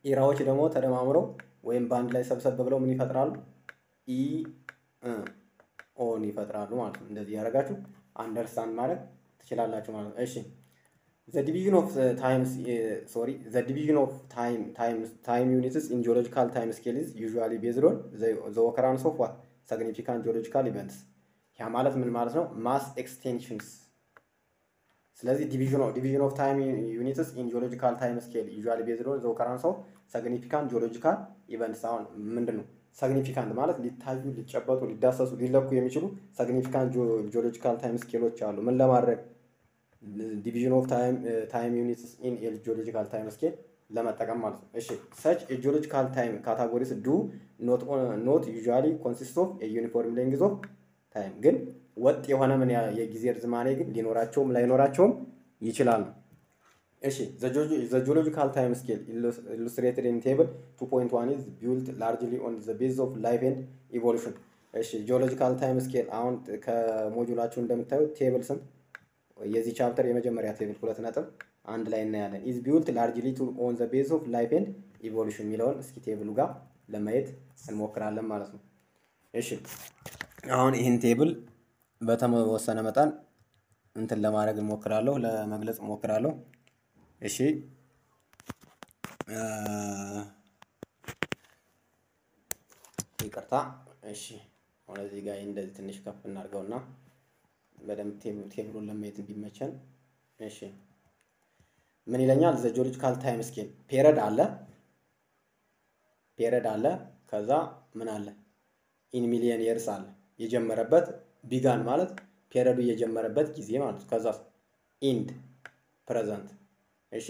era ዎች ደግሞ ተደማምረው ወይም በአንድ ላይ ሰብሰብ ብለው ምን ይፈጥራሉ? eon ይፈጥራሉ ማለት ነው። እንደዚህ ያደረጋችሁ understand ማለት ትችላላችሁ ማለት ነው። እሺ the division of times sorry the division of time time units in geological time scale is usually based on the occurrence of what significant geological events። ያ ማለት ምን ማለት ነው? mass extinctions ስለዚህ division of time units in geological time scale usually based on the occurrence of significant geological events። አሁን ምንድን ነው significant ማለት ሊታዩ፣ ሊጨበጡ፣ ሊዳሰሱ፣ ሊለኩ የሚችሉ significant geological time scale ኦች አሉ። ምን ለማድረግ division of time units in geological time scale ለመጠቀም ማለት ነው። እሺ such geological time categories do not usually consist of uniform length of time ግን ወጥ የሆነ ምን የጊዜ ርዝማኔ ግን ሊኖራቸውም ላይኖራቸውም ይችላሉ። እሺ the geological time scale illustrated in table 2.1 is built largely on the base of life and evolution። እሺ geological time scale አሁን ከ module ኣችሁ እንደምታዩት table ስንት የዚህ chapter የመጀመሪያ table ሁለት ነጥብ አንድ ላይ እናያለን። is built largely to on the base of life and evolution የሚለውን እስኪ table ኡ ጋር ለማየት እንሞክራለን ማለት ነው። እሺ አሁን ይህን table በተወሰነ መጠን እንትን ለማድረግ እንሞክራለሁ፣ ለመግለጽ እንሞክራለሁ። እሺ ይቅርታ። እሺ ወደዚህ ጋር እንደዚህ ትንሽ ከፍ እናድርገውና በደንብ table ኡን ለማየት እንዲመቸን። እሺ ምን ይለኛል? the geological time scale period አለ period አለ። ከዛ ምን አለ? in million years አለ። የጀመረበት began ማለት period ኡ የጀመረበት ጊዜ ማለት ነው። ከዛ end present። እሺ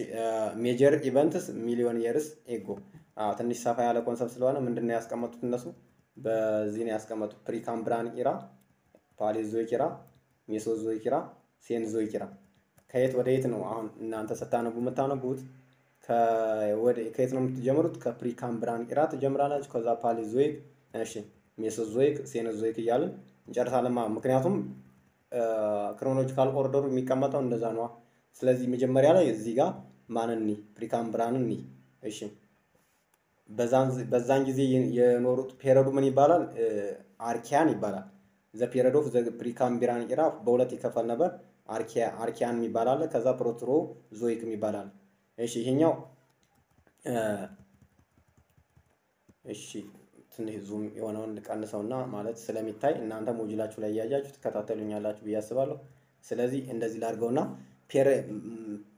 major events million years ago። ትንሽ ሰፋ ያለ concept ስለሆነ ምንድን ነው ያስቀመጡት እነሱ በዚህ ነው ያስቀመጡት። Precambrian era፣ Paleozoic era፣ Mesozoic era፣ Cenozoic era። ከየት ወደ የት ነው አሁን እናንተ ስታነቡ የምታነቡት? ከየት ነው የምትጀምሩት? ከ Precambrian era ትጀምራላችሁ። ከዛ Paleozoic፣ እሺ Mesozoic፣ Cenozoic እያልን እንጨርሳለን ማለት ምክንያቱም chronological order ኡ የሚቀመጠው እንደዛ ነዋ። ስለዚህ መጀመሪያ ላይ እዚህ ጋር ማንን ኒ እሺ በዛን ጊዜ የኖሩት period ኡ ምን ይባላል? Archean ይባላል። the period of the Precambrian era በሁለት ይከፈል ነበር። Archean አለ፣ ከዛ Proterozoic አለ። እሺ ይሄኛው እሺ ትንሽ zoom የሆነውን ልቀንሰውና ማለት ስለሚታይ እናንተ module ኣችሁ ላይ እያያችሁ ትከታተሉኛላችሁ ብዬ አስባለሁ። ስለዚህ እንደዚህ ላድርገውና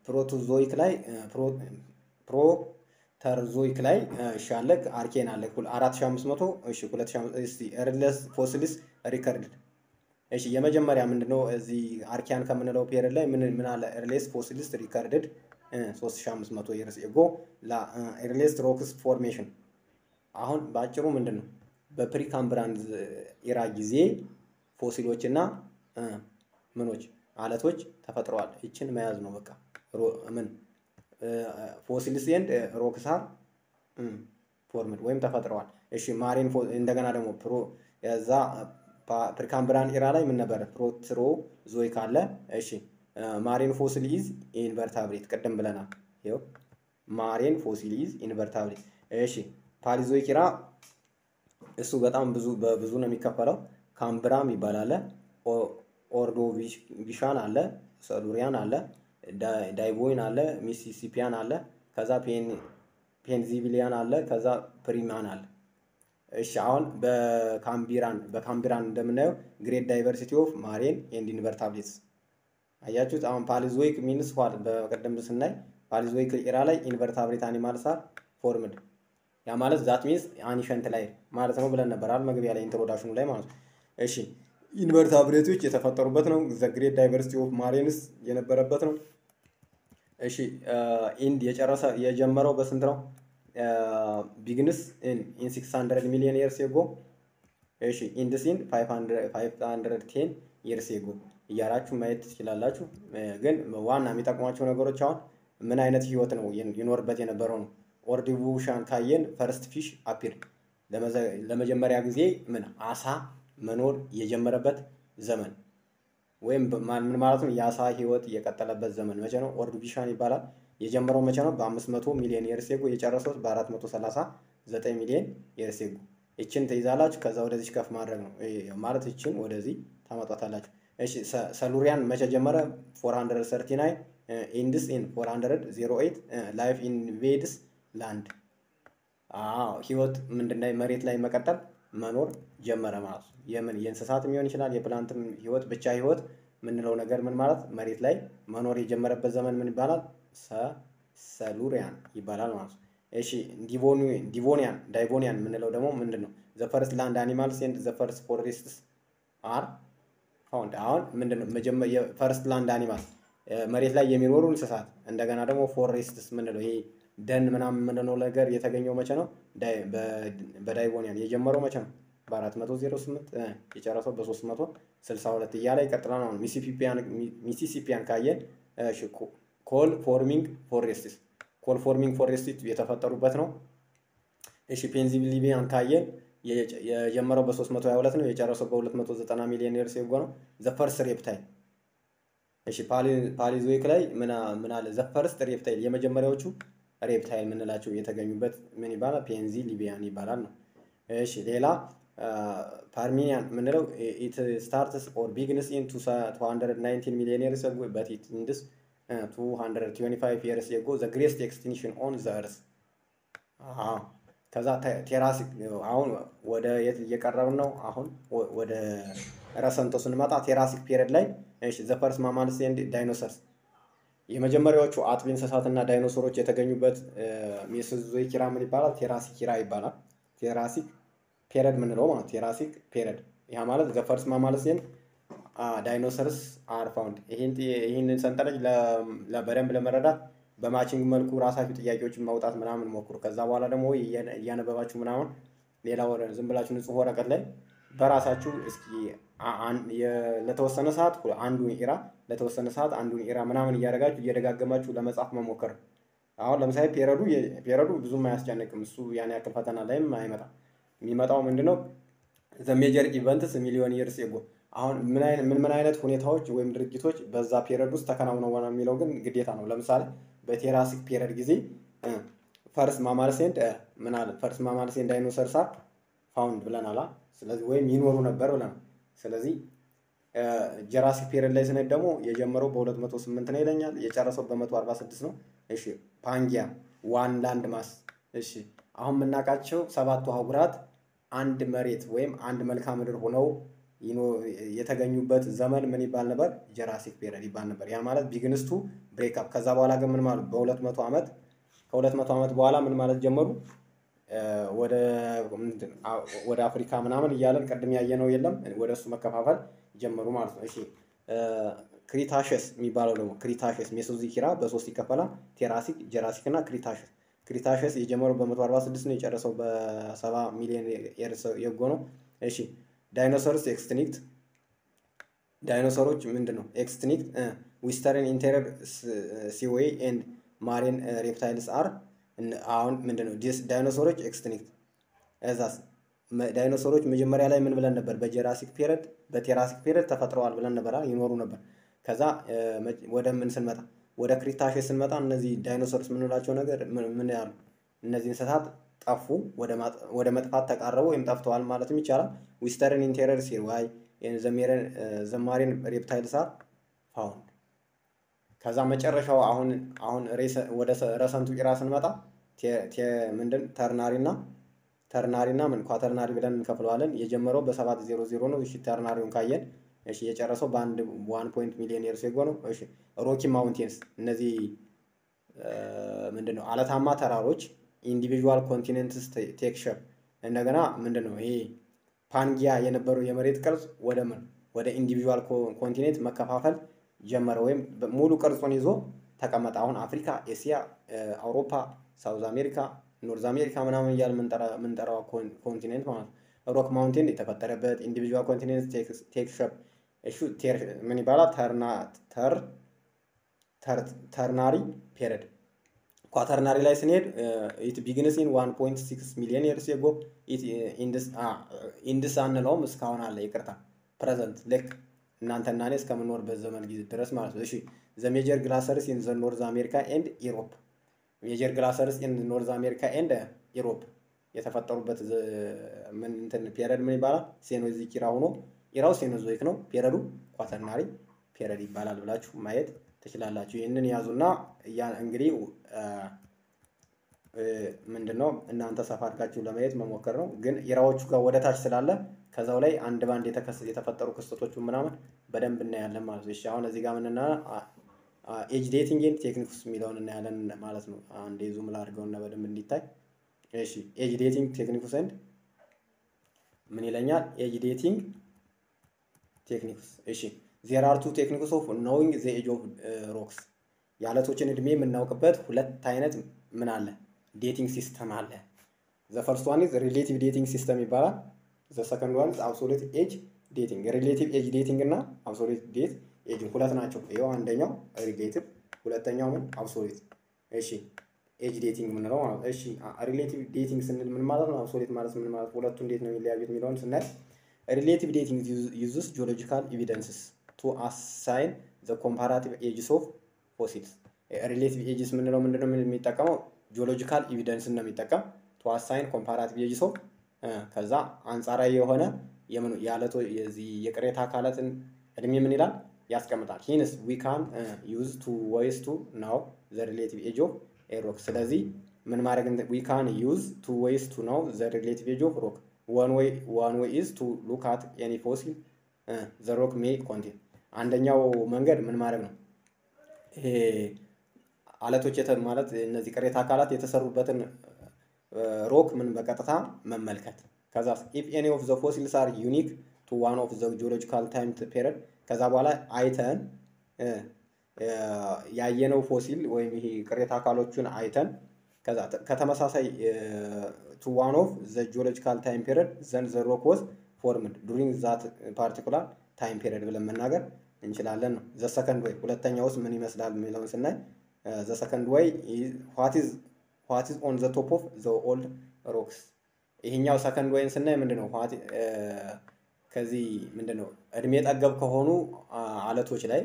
Proterozoic ላይ Proterozoic ላይ እሺ አለ Archean አለ አራት ሺህ አምስት መቶ እሺ ሁለት ሺህ እስቲ earliest recorded እሺ የመጀመሪያ ምንድነው እዚህ Archean ከምንለው period ላይ ምን ምን አለ earliest fossils recorded ሶስት ሺህ አምስት መቶ years ago earliest rocks formation አሁን በአጭሩ ምንድን ነው በ Precambrian era ጊዜ fossil ኦች እና ምኖች አለቶች ተፈጥረዋል። ይችን መያዝ ነው በቃ ምን fossils and rocks formed ወይም ተፈጥረዋል። እሺ marine እንደገና ደግሞ ፕሮ የዛ Precambrian era ላይ ምን ነበረ? Proterozoic አለ። እሺ marine fossil is invertebrate ቅድም ብለናል። ይኸው marine fossil is invertebrate። እሺ Paleozoic era እሱ በጣም ብዙ በብዙ ነው የሚከፈለው። Cambrian ይባላል። Ordovician አለ፣ Silurian አለ፣ Devonian አለ፣ Mississippian አለ፣ ከዛ Pennsylvanian አለ፣ ከዛ Permian አለ። እሺ አሁን በ Cambrian በ Cambrian እንደምናየው great diversity of marine and invertebrates አያችሁት። አሁን Paleozoic means what በቀደም ስናይ Paleozoic era ላይ invertebrate animals are formed ያ ማለት that means ancient life ማለት ነው ብለን ነበር አይደል? መግቢያ ላይ introductionኡ ላይ ማለት ነው። እሺ invertebrate ኦች የተፈጠሩበት ነው። the great diversity of marines የነበረበት ነው። እሺ end የጨረሰ የጀመረው በስንት ነው? begins in six hundred million years ago እሺ ends in five hundred ten years ago እያላችሁ ማየት ትችላላችሁ። ግን ዋና የሚጠቅሟቸው ነገሮች አሁን ምን አይነት ህይወት ነው ይኖርበት የነበረው ነው። Ordovician ካየን first fish appear ለመጀመሪያ ጊዜ ምን አሳ መኖር የጀመረበት ዘመን ወይም ምን ማለት ነው? የአሳ ህይወት የቀጠለበት ዘመን መቼ ነው? Ordovician ይባላል። የጀመረው መቼ ነው? በ500 million years ago የጨረሰው በ439 million years ago። ይችን ትይዛላችሁ። ከዛ ወደዚህ ከፍ ማድረግ ነው ማለት ይችን ወደዚህ ታመጣታላችሁ። እሺ Silurian መቼ ጀመረ? 439 ends in 408 life invades land አዎ ህይወት ምንድን ላይ መሬት ላይ መቀጠል መኖር ጀመረ ማለት ነው። የምን የእንስሳት ሊሆን ይችላል የ plant ም ህይወት ብቻ ህይወት የምንለው ነገር ምን ማለት መሬት ላይ መኖር የጀመረበት ዘመን ምን ይባላል? Silurian ይባላል ማለት ነው። እሺ Devonian Devonian የምንለው ደግሞ ምንድን ነው? the first land animals and the first forests are found። አሁን ምንድን ነው land animal መሬት ላይ የሚኖሩ እንስሳት እንደገና ደግሞ forests ምንለው ይሄ ደን ምናምን የምንለው ነገር የተገኘው መቼ ነው? በ Devonian የጀመረው መቼ ነው? በአራት መቶ ዜሮ ስምንት የጨረሰው በሶስት መቶ ስልሳ ሁለት እያለ ይቀጥላል። አሁን Mississippian ካየን coal forming forests coal forming forests የተፈጠሩበት ነው። እሺ Pennsylvanian ካየን የጀመረው በ322 ነው የጨረሰው በ290 million years ago ነው። the first reptile እሺ Paleozoic ላይ ምን አለ? the first reptile የመጀመሪያዎቹ reptile የምንላቸው የተገኙበት ምን ይባላል? Pennsylvanian ይባላል ነው። እሺ ሌላ Permian የምንለው it starts or begins in 219 million years ago but it ends 225 years ago the greatest extinction on the earth ከዛ Triassic አሁን ወደ የት እየቀረብን ነው? አሁን ወደ recent ኦ ስንመጣ Triassic period ላይ the first mammals and dinosaurs የመጀመሪያዎቹ አጥቢ እንስሳትና ዳይኖሰሮች የተገኙበት Mesozoic era ምን ይባላል? Triassic era ይባላል። Triassic period ምንለው ማለት Triassic period ያ ማለት the first mammals and dinosaurs are found። ይህን ሰንጠረዥ በደንብ ለመረዳት በ matching መልኩ ራሳችሁ ጥያቄዎችን ማውጣት ምናምን ሞክሩ። ከዛ በኋላ ደግሞ እያነበባችሁ ምናምን ሌላ ዝም ብላችሁ ንጹህ ወረቀት ላይ በራሳችሁ እስኪ ለተወሰነ ሰዓት አንዱን era ለተወሰነ ሰዓት አንዱን era ምናምን እያደረጋችሁ እየደጋገማችሁ ለመጻፍ መሞከር። አሁን ለምሳሌ period ኡ period ኡ ብዙም አያስጨንቅም። እሱ ያን ያክል ፈተና ላይም አይመጣም። የሚመጣው ምንድነው? the major events million years ago አሁን ምን ምን አይነት ሁኔታዎች ወይም ድርጊቶች በዛ period ውስጥ ተከናውነው የሚለው ግን ግዴታ ነው። ለምሳሌ በ Triassic period ጊዜ first mammals and ምን አለ first mammals and dinosaurs found ብለናል። ስለዚህ ወይም ይኖሩ ነበር ብለናል። ስለዚህ Jurassic period ላይ ስንሄድ ደግሞ የጀመረው በ208 ነው ይለኛል፣ የጨረሰው በ146 ነው። እሺ Pangaea one land mass። እሺ አሁን የምናውቃቸው ሰባቱ አህጉራት አንድ መሬት ወይም አንድ መልክዓ ምድር ሆነው የተገኙበት ዘመን ምን ይባል ነበር? Jurassic period ይባል ነበር። ያ ማለት begins to break up። ከዛ በኋላ ግን ምን ማለት በሁለት መቶ ዓመት ከሁለት መቶ ዓመት በኋላ ምን ማለት ጀመሩ? ወደ አፍሪካ ምናምን እያለን ቅድም ያየነው የለም ወደ እሱ መከፋፈል ጀመሩ ማለት ነው። እሺ Cretaceous የሚባለው ደግሞ Cretaceous Mesozoic era በሶስት ይከፈላል። Triassic፣ Jurassic እና Cretaceous። Cretaceous የጀመረው በ146 ነው የጨረሰው በ70 million ago ነው። እሺ dinosaurs extinct ዳይኖሰሮች ምንድን ነው? extinct Western Interior Seaway and marine reptiles are አሁን ምንድን ነው ዳይኖሰሮች extinct እዛስ ዳይኖሰሮች መጀመሪያ ላይ ምን ብለን ነበር? በ Jurassic period በ Triassic period ተፈጥረዋል ብለን ነበር፣ ይኖሩ ነበር። ከዛ ወደ ምን ስንመጣ ወደ Cretaceous ስንመጣ እነዚህ dinosaurs የምንላቸው ነገር ምን ያሉ እነዚህ እንስሳት ጠፉ፣ ወደ መጥፋት ተቃረቡ ወይም ጠፍተዋል ማለትም ይቻላል። Western Interior Seaway the marine reptiles are found። ከዛ መጨረሻው አሁን አሁን ወደ recent ኡ era ስንመጣ ምንድን Tertiary እና ternary እና ምን quaternary ብለን እንከፍለዋለን። የጀመረው በሰባት ዜሮ ዜሮ ነው። እሺ ternary ውን ካየን እሺ የጨረሰው በአንድ one point million years ago ነው። እሺ Rocky Mountains እነዚህ ምንድን ነው አለታማ ተራሮች individual continents take shape እንደገና ምንድን ነው ይሄ Pangaea የነበረው የመሬት ቅርጽ ወደ ምን ወደ individual continent መከፋፈል ጀመረ ወይም ሙሉ ቅርጹን ይዞ ተቀመጠ። አሁን አፍሪካ፣ ኤስያ፣ አውሮፓ፣ South America፣ North America ምናምን እያልን የምንጠራው continent ማለት ነው። Rocky Mountain የተፈጠረበት individual continent take shape እሺ ምን ይባላል? ternary period quaternary ላይ ስንሄድ it begins in one point six million years ago ends አንለውም እስካሁን አለ። ይቅርታ present ልክ እናንተና እኔ እስከምንኖርበት ዘመን ጊዜ ድረስ ማለት ነው። እሺ the major glaciers in the North America and Europe major glaciers North America and Europe የተፈጠሩበት ምን እንትን period ምን ይባላል? Cenozoic era ሆኖ era ው Cenozoic ነው። period ኡ quaternary period ይባላል ብላችሁ ማየት ትችላላችሁ። ይህንን ያዙና እንግዲህ ምንድነው እናንተ ሰፋ አድርጋችሁ ለማየት መሞከር ነው። ግን era ዎቹ ጋር ወደ ታች ስላለ ከዛው ላይ አንድ ባንድ የተፈጠሩ ክስተቶቹ ምናምን በደንብ እናያለን ማለት ነው። እሺ አሁን እዚህ ጋር ምንና age dating and የሚለውን እናያለን ማለት ነው። አንዴ zoom ላድርገውና በደንብ እንዲታይ። እሺ age dating techniques and ምን ይለኛል? age dating techniques እሺ there are two techniques of knowing the age of rocks የአለቶችን እድሜ የምናውቅበት ሁለት አይነት ምን አለ dating system አለ። the first one is relative dating system ይባላል። the second one is absolute age dating። relative age dating እና absolute date age ሁለት ናቸው። ይኸው አንደኛው relative፣ ሁለተኛው ምን absolute። እሺ age dating የምንለው ማለት እሺ relative dating ስንል ምን ማለት ነው? absolute ማለት ምን ማለት ሁለቱ እንዴት ነው የሚለያዩት የሚለውን ስናይ relative dating uses geological evidences to assign the comparative ages of fossils። relative ages የምንለው ምንድነው የሚጠቀመው? geological evidence ን ነው የሚጠቀም to assign comparative ages of ከዛ አንጻራዊ የሆነ የአለቶ የዚህ የቅሬታ አካላትን እድሜ ምን ይላል ያስቀምጣል። hence we can use two ways to know the relative age of a ስለዚህ ምን ማድረግ we can use two ways to know the relative age of rock one way is to look at any fossil the rock may contain። አንደኛው መንገድ ምን ማድረግ ነው አለቶች ማለት እነዚህ ቅሬታ አካላት የተሰሩበትን rock ምን በቀጥታ መመልከት ከዛ if any of the fossils are unique to one of the geological time period ከዛ በኋላ አይተን ያየነው fossil ወይም ይሄ ቅሬታ አካሎቹን አይተን ከዛ ከተመሳሳይ to one of the geological time period then the rock was formed during that particular time period ብለን መናገር እንችላለን ነው። the second way ሁለተኛው ውስጥ ምን ይመስላል የሚለውን ስናይ the second way what is on the top of the old rocks ይሄኛው second way ን ስናይ ምንድን ነው ከዚህ ምንድን ነው እድሜ ጠገብ ከሆኑ አለቶች ላይ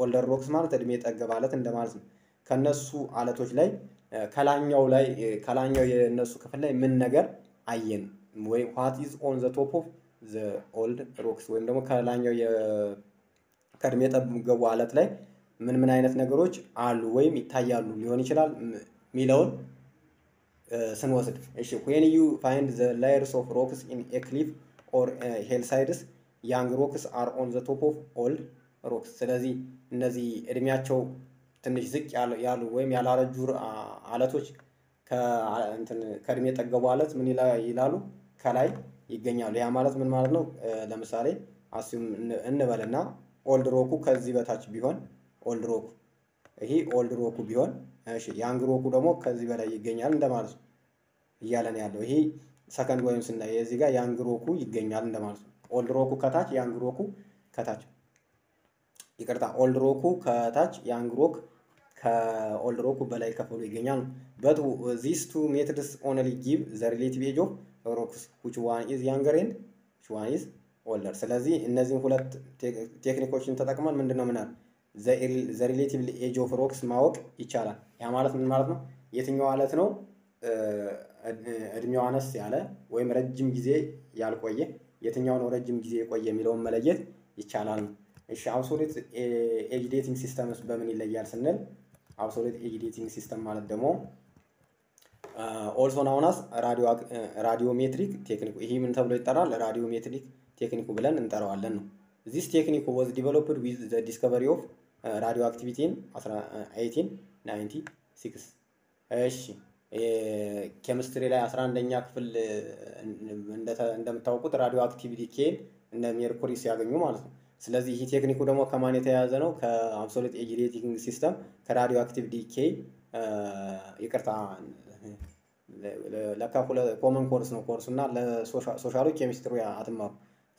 older rocks ማለት እድሜ ጠገብ አለት እንደማለት ነው። ከነሱ አለቶች ላይ ከላኛው ላይ ከላኛው የነሱ ክፍል ላይ ምን ነገር አየን? way what is on the top of the old rocks ወይም ደግሞ ከላኛው ከእድሜ ጠገቡ አለት ላይ ምን ምን አይነት ነገሮች አሉ ወይም ይታያሉ ሊሆን ይችላል? ሚለውን ስንወስድ። እሺ when you find the layers of rocks in a cliff or hillsides young rocks are on the top of old rocks። ስለዚህ እነዚህ እድሜያቸው ትንሽ ዝቅ ያሉ ወይም ያላረጁ አለቶች ከእድሜ ጠገቡ አለት ምን ይላሉ ከላይ ይገኛሉ። ያ ማለት ምን ማለት ነው? ለምሳሌ assume እንበልና old rock ኡ ከዚህ በታች ቢሆን old rock ኡ ይሄ old rock ኡ ቢሆን እሺ young rock ኡ ደግሞ ከዚህ በላይ ይገኛል እንደማለት ነው እያለን ያለው ይሄ second way ም ስናይ የዚህ ጋር young rock ኡ ይገኛል እንደማለት ነው። old rock ኡ ከታች young rock ኡ ከታች ይቅርታ፣ old rock ኡ ከታች young rock ከ old rock ኡ በላይ ከፍሎ ይገኛል but these two methods only give the relative age of rocks which one is younger and which one is older። ስለዚህ እነዚህን ሁለት ቴክኒኮችን ተጠቅመን ምንድን ነው ምናል the relative age of rocks ማወቅ ይቻላል። ያ ማለት ምን ማለት ነው? የትኛው አለት ነው እድሜው አነስ ያለ ወይም ረጅም ጊዜ ያልቆየ፣ የትኛው ነው ረጅም ጊዜ የቆየ የሚለውን መለየት ይቻላል ነው። እሺ absolute age dating systems በምን ይለያል ስንል absolute age dating system ማለት ደግሞ also known as radiometric technique ኡ ይህ ምን ተብሎ ይጠራል? radiometric technique ኡ ብለን እንጠራዋለን ነው። this technique was developed with the discovery of radioactivity in 1896 እሺ ኬሚስትሪ ላይ 11ኛ ክፍል እንደምታውቁት radioactive decay ን እነ ሜርኩሪ ሲያገኙ ማለት ነው። ስለዚህ ይህ technique ኡ ደግሞ ከማን የተያያዘ ነው? ከ absolute age dating system ከ radioactive decay ይቅርታ፣ ለካ common course ነው ኮርሱ እና ለ social ኡ chemistry አትማሩ።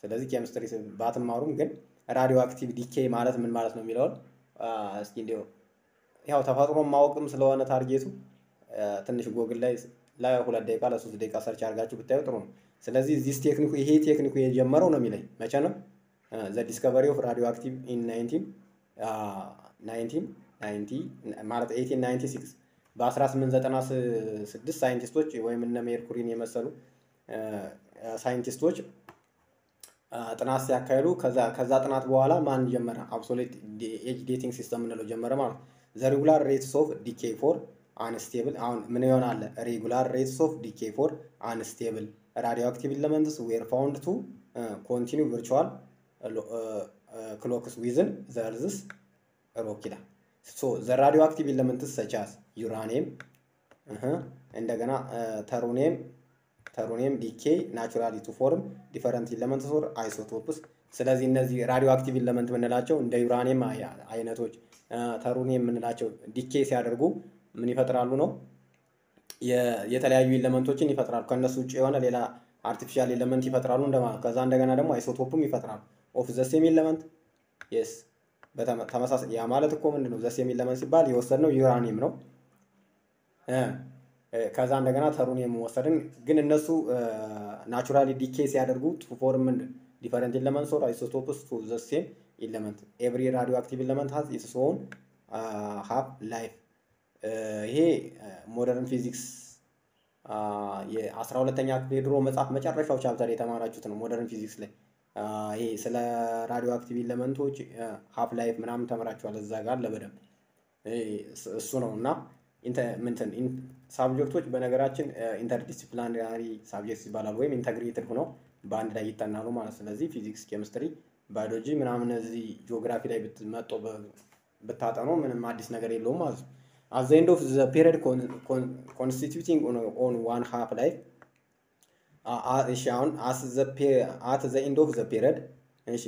ስለዚህ ኬሚስትሪ ባትማሩም ግን radioactive decay ማለት ምን ማለት ነው የሚለውን እስኪ እንዲሁ ያው ተፈጥሮን ማወቅም ስለሆነ target ኡ ትንሽ ጎግል ላይ ለሁለት ደቂቃ ለሶስት ደቂቃ search አድርጋችሁ ብታዩ ጥሩ ነው። ስለዚህ this technique ኡ ይሄ technique ኡ የጀመረው ነው የሚለኝ መቼ ነው? the discovery of radioactive in ማለት 1896 በ1896 scientist ኦች ወይም እነ ሜርኩሪን የመሰሉ scientist ኦች ጥናት ሲያካሂዱ ከዛ ጥናት በኋላ ማን ጀመረ? absolute age dating system እንለው ጀመረ ማለት the regular rates of decay for unstable አሁን ምን ይሆናል? regular rates of decay for unstable radioactive elements were found to constitute virtual clocks within the earth's rock so the radioactive elements such as uranium እንደገና thorium thorium decay naturally to form different elements or isotopes። ስለዚህ እነዚህ radioactive element የምንላቸው እንደ ዩራኒየም አይነቶች thorium የምንላቸው decay ሲያደርጉ ምን ይፈጥራሉ ነው የተለያዩ element ኦችን ይፈጥራሉ። ከእነሱ ውጭ የሆነ ሌላ artificial element ይፈጥራሉ እንደማለት። ከዛ እንደገና ደግሞ isotope ም ይፈጥራሉ። of the same element yes ተመሳሳይ ያ ማለት እኮ ምንድን ነው? the same element ሲባል የወሰድነው ዩራኒየም ነው። ከዛ እንደገና thorium ወሰድን። ግን እነሱ naturally decay ሲያደርጉ form different elements or isotopes to the same element every radioactive element has its own half life ይሄ modern physics የአስራ ሁለተኛ ክፍል የድሮ መጽሐፍ መጨረሻው chapter የተማራችሁት ነው። modern physics ላይ ይሄ ስለ radioactive element ኦች half life ምናምን ተምራችኋል። እዛ ጋር በደንብ እሱ ነው እና እንትን subject ኦች በነገራችን interdisciplinary subject ይባላሉ ወይም integrated ሆነው በአንድ ላይ ይጠናሉ ማለት ስለዚህ physics፣ chemistry፣ biology ምናምን እዚህ ጂኦግራፊ ላይ መጦ ብታጠኑ ምንም አዲስ ነገር የለውም ማለት ነው። at the end of the period con con constituting on, on one half life እሺ አሁን as the at the end of the period እሺ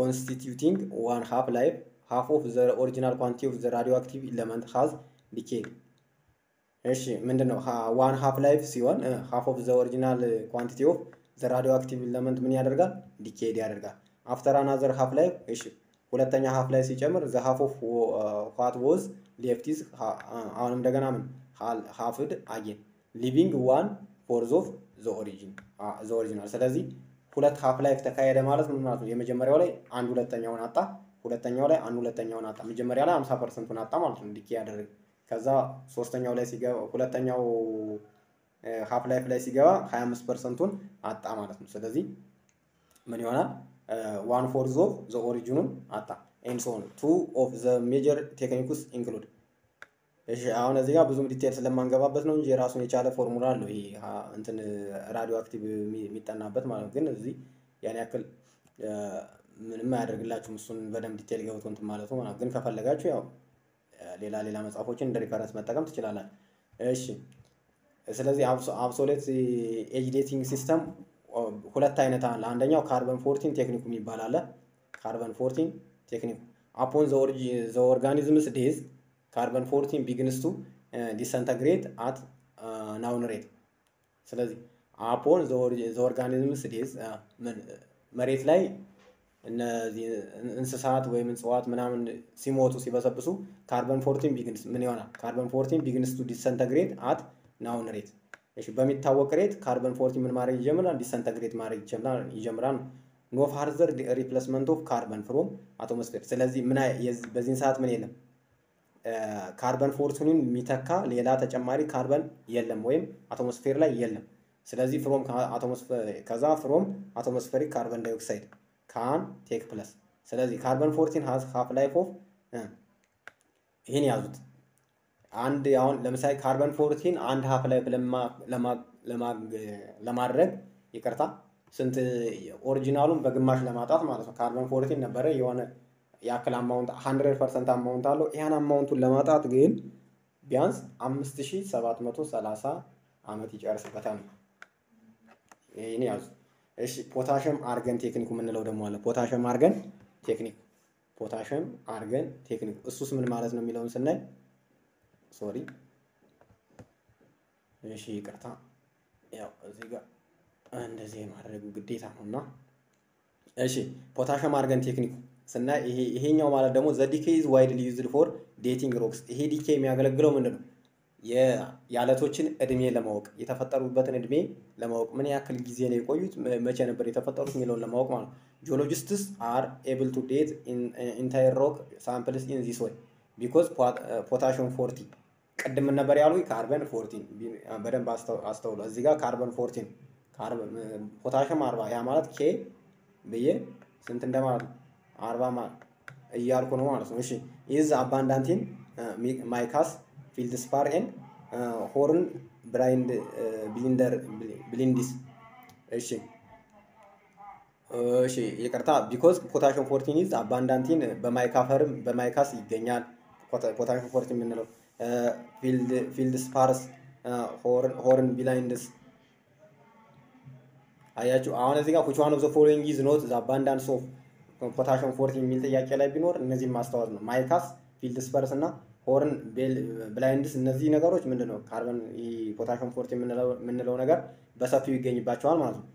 constituting one half life half of the original quantity of the radioactive element has decayed እሺ ምንድን ነው one half life ሲሆን half of the original quantity of the radioactive element ምን ያደርጋል decayed ያደርጋል after another half life እሺ ሁለተኛ half life ሲጨምር the half of what was left is አሁንም እንደገና ምን halved again leaving one fourth of original። ስለዚህ ሁለት half life ተካሄደ ማለት ምን ማለት ነው? የመጀመሪያው ላይ አንድ ሁለተኛውን አጣ፣ ሁለተኛው ላይ አንድ ሁለተኛውን አጣ። መጀመሪያ ላይ 50 percent ኡን አጣ ማለት ነው decay ያደረገ። ከዛ ሶስተኛው ላይ ሲገባ ሁለተኛው half life ላይ ሲገባ 25 percent ኡን አጣ ማለት ነው። ስለዚህ ምን ይሆናል? one fourth of the origin ኡን አጣ and so on two of the major techniques include እሺ አሁን እዚህ ጋር ብዙም detail ስለማንገባበት ነው እንጂ የራሱን የቻለ ፎርሙላ አለው ይሄ እንትን radioactive የሚጠናበት ማለት ነው። ግን እዚህ ያን ያክል ምንም አያደርግላችሁም እሱን በደንብ detail ገብቶ እንትን ማለቱ ማለት ግን ከፈለጋችሁ ያው ሌላ ሌላ መጽሐፎችን እንደ reference መጠቀም ትችላላችሁ። እሺ ስለዚህ absolute age dating system ሁለት አይነት አለ። አንደኛው carbon fourteen technique ኡ የሚባል አለ። carbon fourteen upon the organism's death carbon fourteen begins to disintegrate at known rate። ስለዚህ upon the organism's death መሬት ላይ እነዚህ እንስሳት ወይም እጽዋት ምናምን ሲሞቱ ሲበሰብሱ carbon fourteen begins ምን ይሆናል? carbon fourteen begins to disintegrate at known rate እሺ በሚታወቅ rate carbon fourteen ምን ማድረግ ይጀምራል? disintegrate ማድረግ ይጀምራል። no further replacement of carbon from atmosphere። ስለዚህ ምን በዚህን ሰዓት ምን የለም carbon fourteen ን የሚተካ ሌላ ተጨማሪ ካርበን የለም ወይም atmosphere ላይ የለም። ስለዚህ from ከዛ from atmospheric carbon dioxide can take place። ስለዚህ carbon fourteen has half life of ይህን ያዙት አንድ አሁን ለምሳሌ carbon fourteen አንድ half life ለማድረግ ይቅርታ ስንት original ኡን በግማሽ ለማጣት ማለት ነው። carbon fourteen ነበረ የሆነ ያክል amount hundred percent amount አለው። ይህን amount ኡን ለማጣት ግን ቢያንስ አምስት ሺ ሰባት መቶ ሰላሳ አመት ይፈጅበታል። ይህን ያዙ። እሺ potassium argon technique ኡ የምንለው ደግሞ አለ። potassium argon technique potassium argon technique እሱስ ምን ማለት ነው የሚለውን ስናይ sorry እሺ ይቅርታ፣ ያው እዚህ ጋር እንደዚህ የማድረጉ ግዴታ ነው እና እሺ potassium argon technique ስናይ ይሄኛው ማለት ደግሞ the decay is widely used for dating rocks። ይሄ decay የሚያገለግለው ምንድን ነው? የአለቶችን እድሜ ለማወቅ የተፈጠሩበትን እድሜ ለማወቅ ምን ያክል ጊዜ ነው የቆዩት፣ መቼ ነበር የተፈጠሩት የሚለውን ለማወቅ ማለት ነው። geologists are able to date entire rock samples in this way ቢኮዝ ፖታሽም ፎርቲ ቅድም ነበር ያሉ ካርበን ፎርቲን በደንብ አስተውሎ እዚህ ጋር ካርበን ፎርቲን ፖታሽም አርባ ያ ማለት ኬ ብዬ ስንት እንደማለት አርባ እያልኩ ነው ማለት ነው። እሺ ኢዝ አባንዳንቲን ማይካስ ፊልድ ስፓር ኤንድ ሆርን ብራይንድ ብሊንደር ብሊንዲስ እሺ እሺ ይቅርታ ቢኮዝ ፖታሽም ፎርቲን ኢዝ አባንዳንቲን በማይካፈርም በማይካስ ይገኛል። ፖታሽም ፎርቲን የምንለው ፊልድ ስፓርስ ሆርን ቢላይንድስ አያችሁ። አሁን እዚህ ጋር ዋን ኦፍ ዘ ፎሎዊንግ ኢዝ ኖት ዘ አባንዳንስ ኦፍ ፖታሽም ፎርቲን የሚል ጥያቄ ላይ ቢኖር እነዚህን ማስታወስ ነው። ማይካስ ፊልድ ስፐርስ እና ሆርን ብላይንድስ እነዚህ ነገሮች ምንድን ነው? ካርበን ፖታሽም ፎርቲን የምንለው ነገር በሰፊው ይገኝባቸዋል ማለት ነው።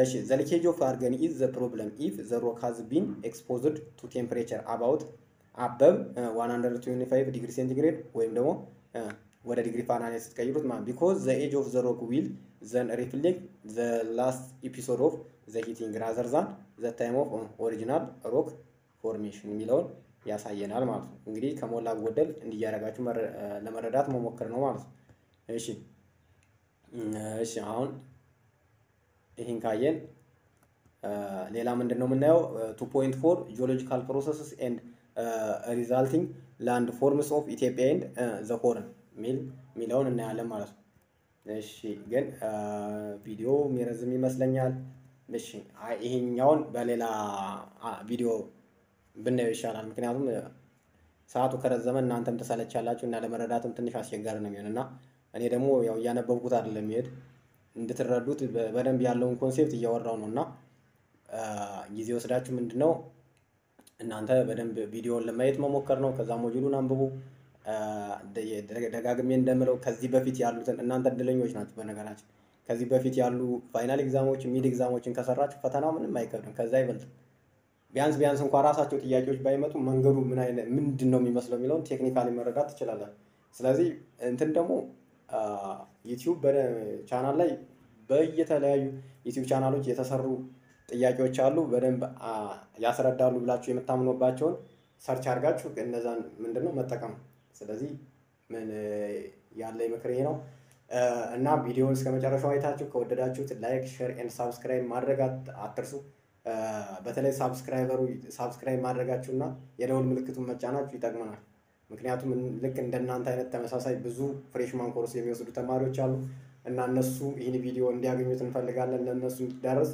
እሺ the leakage of argon is the problem if the rock has been exposed to temperature about above 125 degree centigrade ወይም ደግሞ ወደ degree Fahrenheit ስትቀይሩት ማለት because the age of the rock will then reflect the last episode of the heating rather than the time of original rock formation የሚለውን ያሳየናል ማለት ነው። እንግዲህ ከሞላ ጎደል እንዲያደርጋችሁ ለመረዳት መሞከር ነው ማለት ነው። እሺ እሺ አሁን ይህን ካየን ሌላ ምንድን ነው የምናየው? two point four geological processes and resulting landforms of ኢትዮጵያ and the horn ሚለውን እናያለን ማለት ነው። እሺ ግን ቪዲዮ የሚረዝም ይመስለኛል። እሺ ይሄኛውን በሌላ ቪዲዮ ብናየው ይሻላል። ምክንያቱም ሰዓቱ ከረዘመ እናንተም ትሰለቻላችሁ እና ለመረዳትም ትንሽ አስቸጋሪ ነው የሚሆን እና እኔ ደግሞ ያው እያነበብኩት አይደለም የሚሄድ እንድትረዱት በደንብ ያለውን concept እያወራሁ ነው እና ጊዜ ወስዳችሁ ምንድን ነው እናንተ በደንብ ቪዲዮውን ለማየት መሞከር ነው። ከዛ ሞጁሉን አንብቡ። ደጋግሜ እንደምለው ከዚህ በፊት ያሉትን እናንተ እድለኞች ናቸው። በነገራችን ከዚህ በፊት ያሉ final exam ኦችን mid exam ኦችን ከሰራችሁ ፈተናው ምንም አይከብድም፣ ከዛ አይበልጥም። ቢያንስ ቢያንስ እንኳ ራሳቸው ጥያቄዎች ባይመጡ መንገዱ ምን አይነት ምንድን ነው የሚመስለው የሚለውን technically መረዳት ትችላላችሁ። ስለዚህ እንትን ደግሞ ዩቲዩብ ቻናል ላይ በየተለያዩ ዩቲዩብ ቻናሎች የተሰሩ ጥያቄዎች አሉ። በደንብ ያስረዳሉ ብላችሁ የምታምኑባቸውን search አድርጋችሁ እነዛን ምንድን ነው መጠቀም። ስለዚህ ምን ያለ ምክር ይሄ ነው እና ቪዲዮውን እስከ መጨረሻው አይታችሁ ከወደዳችሁት like፣ share and subscribe ማድረግ አትርሱ። በተለይ subscribe ኡ subscribe ማድረጋችሁና የደውል ምልክቱን መጫናችሁ ይጠቅመናል። ምክንያቱም ልክ እንደናንተ አይነት ተመሳሳይ ብዙ freshman course የሚወስዱ ተማሪዎች አሉ እና እነሱ ይህን ቪዲዮ እንዲያገኙት እንፈልጋለን። ለእነሱ እንዲዳረስ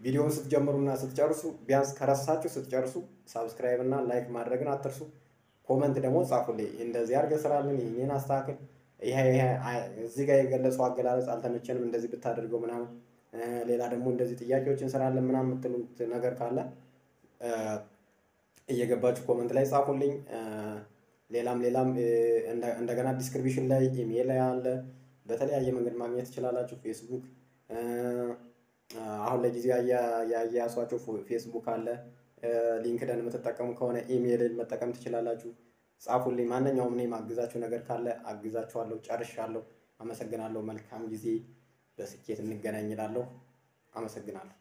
ቪዲዮውን ስትጀምሩና ስትጨርሱ ቢያንስ ከረሳችሁ ስትጨርሱ subscribe እና like ማድረግን አትርሱ። comment ደግሞ ጻፉልኝ። እንደዚህ አድርገህ ስራልን፣ ይህን አስተካክል፣ እዚህ ጋር የገለጸው አገላለጽ አልተመቸንም፣ እንደዚህ ብታደርገው ምናምን፣ ሌላ ደግሞ እንደዚህ ጥያቄዎች እንሰራለን ምናምን የምትሉት ነገር ካለ እየገባችሁ comment ላይ ጻፉልኝ። ሌላም ሌላም እንደገና description ላይ ኢሜል ላይ አለ። በተለያየ መንገድ ማግኘት ትችላላችሁ። ፌስቡክ አሁን ለጊዜው ያያያዝኳቸው ፌስቡክ አለ። LinkedIn የምትጠቀሙ ከሆነ ኢሜይልን መጠቀም ትችላላችሁ። ጻፉልኝ። ማንኛውም እኔ ማግዛችሁ ነገር ካለ አግዛችኋለሁ። ጨርሻለሁ። አመሰግናለሁ። መልካም ጊዜ። በስኬት እንገናኝ እላለሁ። አመሰግናለሁ።